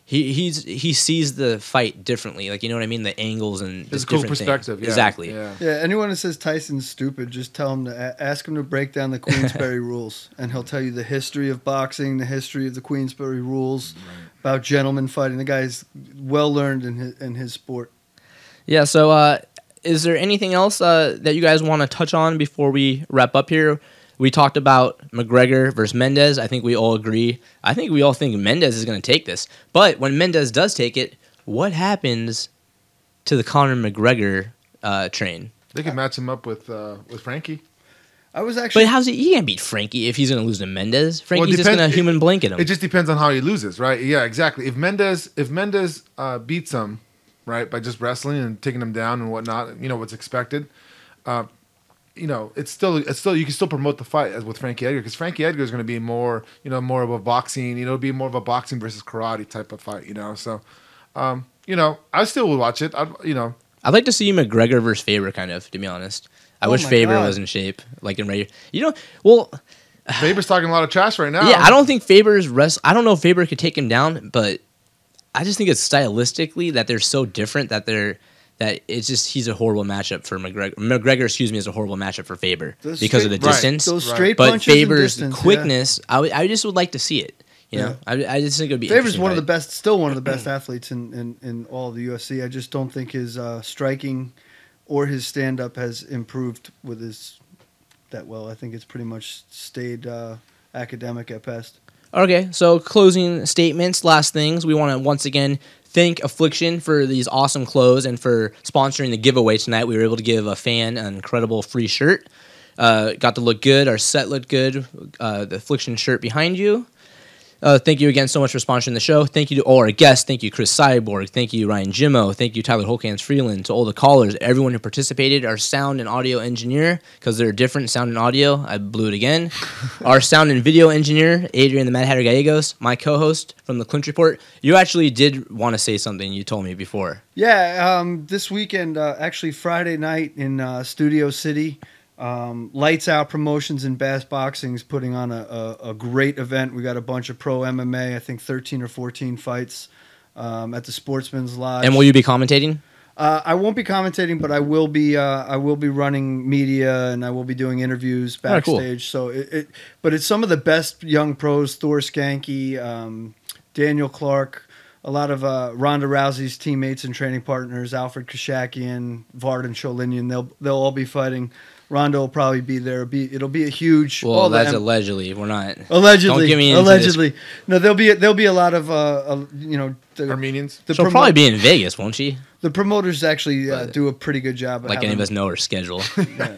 he he's he sees the fight differently. Like you know what I mean, the angles and It's just a cool different perspective. Yeah. Exactly. Yeah. Yeah, anyone that says Tyson's stupid, just tell him to ask him to break down the [laughs] Queensberry rules, and he'll tell you the history of boxing, the history of the Queensberry rules, about gentlemen fighting. The guy's well learned in his in his sport. Yeah. So, uh, is there anything else uh, that you guys want to touch on before we wrap up here? We talked about McGregor versus Mendes. I think we all agree. I think we all think Mendes is going to take this. But when Mendes does take it, what happens to the Conor McGregor uh, train? They could match him up with uh, with Frankie. I was actually. But how's he? He can't beat Frankie if he's going to lose to Mendes. Frankie's Well, it just going to depends- it- human blanket him. It just depends on how he loses, right? Yeah, exactly. If Mendes if Mendes uh, beats him, right, by just wrestling and taking him down and whatnot, you know what's expected. Uh, you know, it's still it's still you can still promote the fight as with Frankie Edgar because Frankie Edgar is going to be more you know more of a boxing you know be more of a boxing versus karate type of fight you know so um, you know I still would watch it I you know I'd like to see McGregor versus Faber, kind of, to be honest. I Oh wish Faber God. was in shape, like in regular. You know, well, [sighs] Faber's talking a lot of trash right now yeah, I don't think Faber's rest. I don't know if Faber could take him down, but I just think it's stylistically that they're so different that they're that it's just he's a horrible matchup for McGregor. McGregor, excuse me, is a horrible matchup for Faber Those because of the straight- Right. distance. those straight but punches and Faber's distance, yeah. quickness, I would- I just would like to see it. You know, I, I just think it would be. Faber's one of the best, still one of the best [clears throat] athletes in, in, in all of the UFC. I just don't think his uh, striking or his stand up has improved with his that well. I think it's pretty much stayed uh, academic at best. Okay, so closing statements, last things. We want to once again thank Affliction for these awesome clothes and for sponsoring the giveaway tonight. We were able to give a fan an incredible free shirt. Uh, got to look good. Our set looked good. Uh, the Affliction shirt behind you. Uh, thank you again so much for sponsoring the show. Thank you to all our guests. Thank you, Cris Cyborg. Thank you, Ryan Jimmo. Thank you, Tyler Hulk Hands Freeland. To all the callers, everyone who participated, our sound and audio engineer, because they're different sound and audio. I blew it again. [laughs] our sound and video engineer, Adrian the Mad Hatter Gallegos. My co host from the Clinch Report. You actually did want to say something you told me before. Yeah, um, this weekend, uh, actually Friday night in uh, Studio City, um, Lights Out Promotions and Bass Boxing is putting on a, a, a great event. We got a bunch of pro MMA, I think 13 or 14 fights um, at the Sportsman's Lodge. And will you be commentating? Uh, I won't be commentating, but I will be. Uh, I will be running media, and I will be doing interviews All right, cool. backstage. So it, it, but it's some of the best young pros: Thor Skancke, um, Daniel Clark, a lot of uh, Ronda Rousey's teammates and training partners, Alfred Khashakyan, Vardan Cholinian. They'll they'll all be fighting. Ronda will probably be there. It'll be, it'll be a huge. Well, all that's M- allegedly. We're not. allegedly. Don't get me into allegedly. No, there'll be there'll be a lot of uh, uh you know the, Armenians the She'll promo- probably be in Vegas, won't she? the promoters actually uh, do a pretty good job. Of Like any of us know her schedule. [laughs] yeah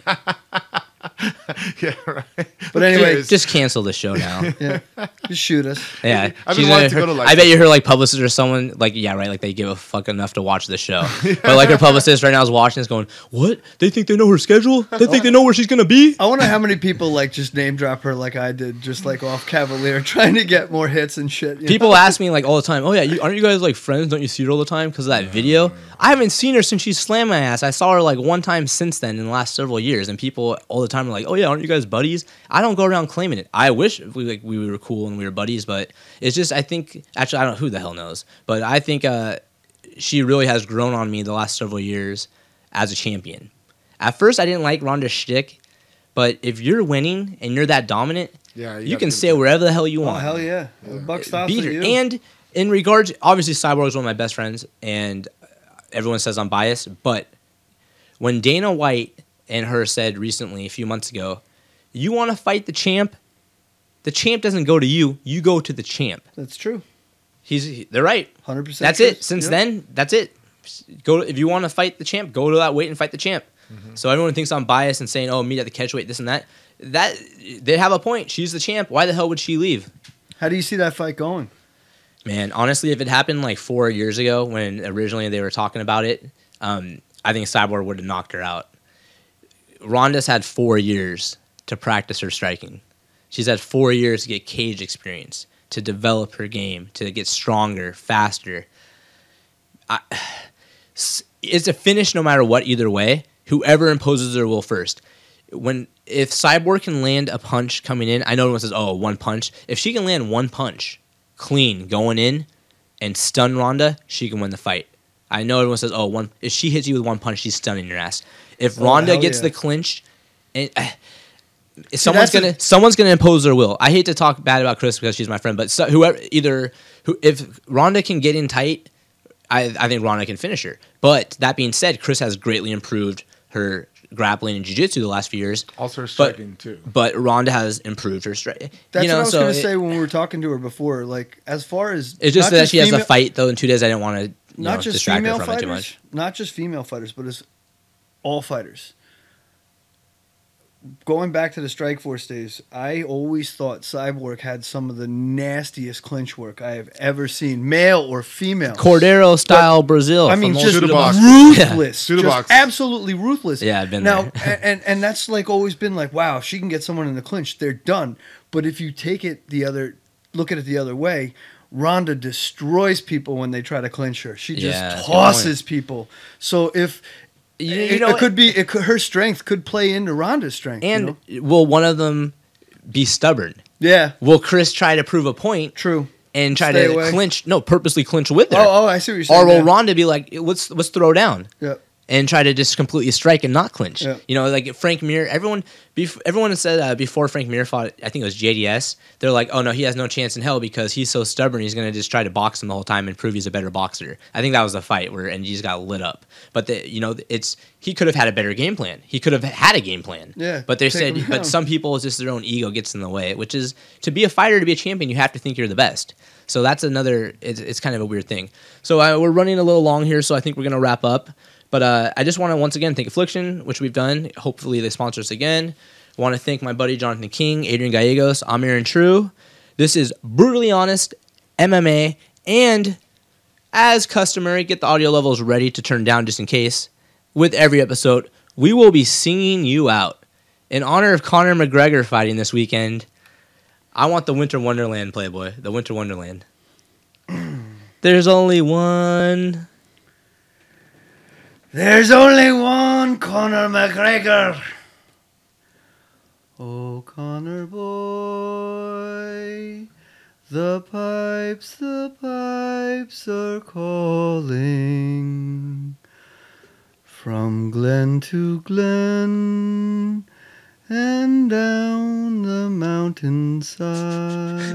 [laughs] right But anyway, cares? Just cancel the show now. [laughs] Yeah, just shoot us. Yeah, I've been wanting to go to, like- I bet you her like publicist or someone like yeah right like they give a fuck enough to watch the show. [laughs] But like her publicist right now is watching this going what they think they know her schedule they think they know where she's gonna be. I wonder how many people like just name drop her like I did, just like off Cavalier, trying to get more hits and shit. People know? ask me like all the time, oh yeah, you, aren't you guys like friends? Don't you see her all the time because of that video? I haven't seen her since she slammed my ass. I saw her like one time since then in the last several years, and people all the time are like, oh yeah, aren't you guys buddies? I don't go around claiming it. I wish we like we were cool and we were buddies, but it's just I think actually I don't know who the hell knows, but I think uh, she really has grown on me the last several years as a champion. At first, I didn't like Ronda's shtick, but if you're winning and you're that dominant, yeah you, got can to- say wherever the hell you Oh want hell yeah, The buck stops beat her. you. And in regards, obviously, Cyborg is one of my best friends, and everyone says I'm biased. But when Dana White and her said recently, a few months ago, you want to fight the champ, the champ doesn't go to you. You go to the champ. that's true, He's they're right. hundred percent. That's it. Since then, that's it. Go if you want to fight the champ, go to that weight and fight the champ. So everyone thinks I'm biased and saying, "Oh, meet at the catch weight, this and that." That they have a point. She's the champ. Why the hell would she leave? how do you see that fight going? Man, honestly, if it happened like four years ago when originally they were talking about it, um, I think Cyborg would have knocked her out. Ronda's had four years to practice her striking. She's had four years to get cage experience, to develop her game, to get stronger, faster. I, [sighs] it's a finish no matter what, either way. Whoever imposes their will first. When if Cyborg can land a punch coming in, I know everyone says, "Oh, one punch." If she can land one punch, clean going in, and stun Ronda, she can win the fight. I know everyone says, "Oh, one." If she hits you with one punch, she's stunning your ass. If Oh, Ronda gets yeah. the clinch, and uh, someone's gonna someone's gonna impose their will. I hate to talk bad about Cris because she's my friend, but so, whoever either who if Ronda can get in tight, I I think Ronda can finish her. But that being said, Cris has greatly improved her grappling and jiu-jitsu the last few years. Also her But striking too. but Ronda has improved her strike. That's you know, what I was so gonna it- say when we were talking to her before. Like as far as It's just not that she has a fight though in two days. I didn't want to not know, just female from it too fighters, much. not just female fighters, but as all fighters. Going back to the Strikeforce days, I always thought Cyborg had some of the nastiest clinch work I have ever seen, male or female. Cordeiro style Brazil. I mean, just box. ruthless, Judo just absolutely ruthless. Yeah, I've been now, there. and and that's like always been like, wow, she can get someone in the clinch, they're done. But if you take it the other, look at it the other way, Ronda destroys people when they try to clinch her. She just Yeah, that's a good tosses people. So if You, it, know, it could be, it could, her strength could play into Ronda's strength. you and know? will one of them be stubborn? yeah, Will Cris try to prove a point true. and try Stay to away. clinch? No, purposely clinch with her. Oh, oh, I see what you're saying. or will yeah. Ronda be like, let's let's throw down Yeah. And try to just completely strike and not clinch? Yeah. You know, like Frank Mir. Everyone, bef- everyone said uh, before Frank Mir fought, I think it was JDS. They're like, oh no, he has no chance in hell because he's so stubborn. He's gonna just try to box him the whole time and prove he's a better boxer. I think that was the fight where and he just got lit up. But the, you know, it's he could have had a better game plan. He could have had a game plan. Yeah, But they said, but some people, it's just their own ego gets in the way. Which is to be a fighter, to be a champion, you have to think you're the best. So that's another. It's, it's kind of a weird thing. So uh, we're running a little long here, so I think we're gonna wrap up. But uh, I just want to once again thank Affliction, which we've done. Hopefully they sponsor us again. I want to thank my buddy Jonathan King, Adrian Gallegos, Amir and True. This is brutally honest MMA, and as customary, get the audio levels ready to turn down just in case. With every episode, we will be singing you out in honor of Conor McGregor fighting this weekend. I want the Winter Wonderland, Playboy. The Winter Wonderland. [clears throat] There's only one. There's only one Conor McGregor. Oh, Conor boy, the pipes, the pipes are calling from glen to glen and down the mountainside.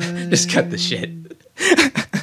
[laughs] Just cut the shit. [laughs]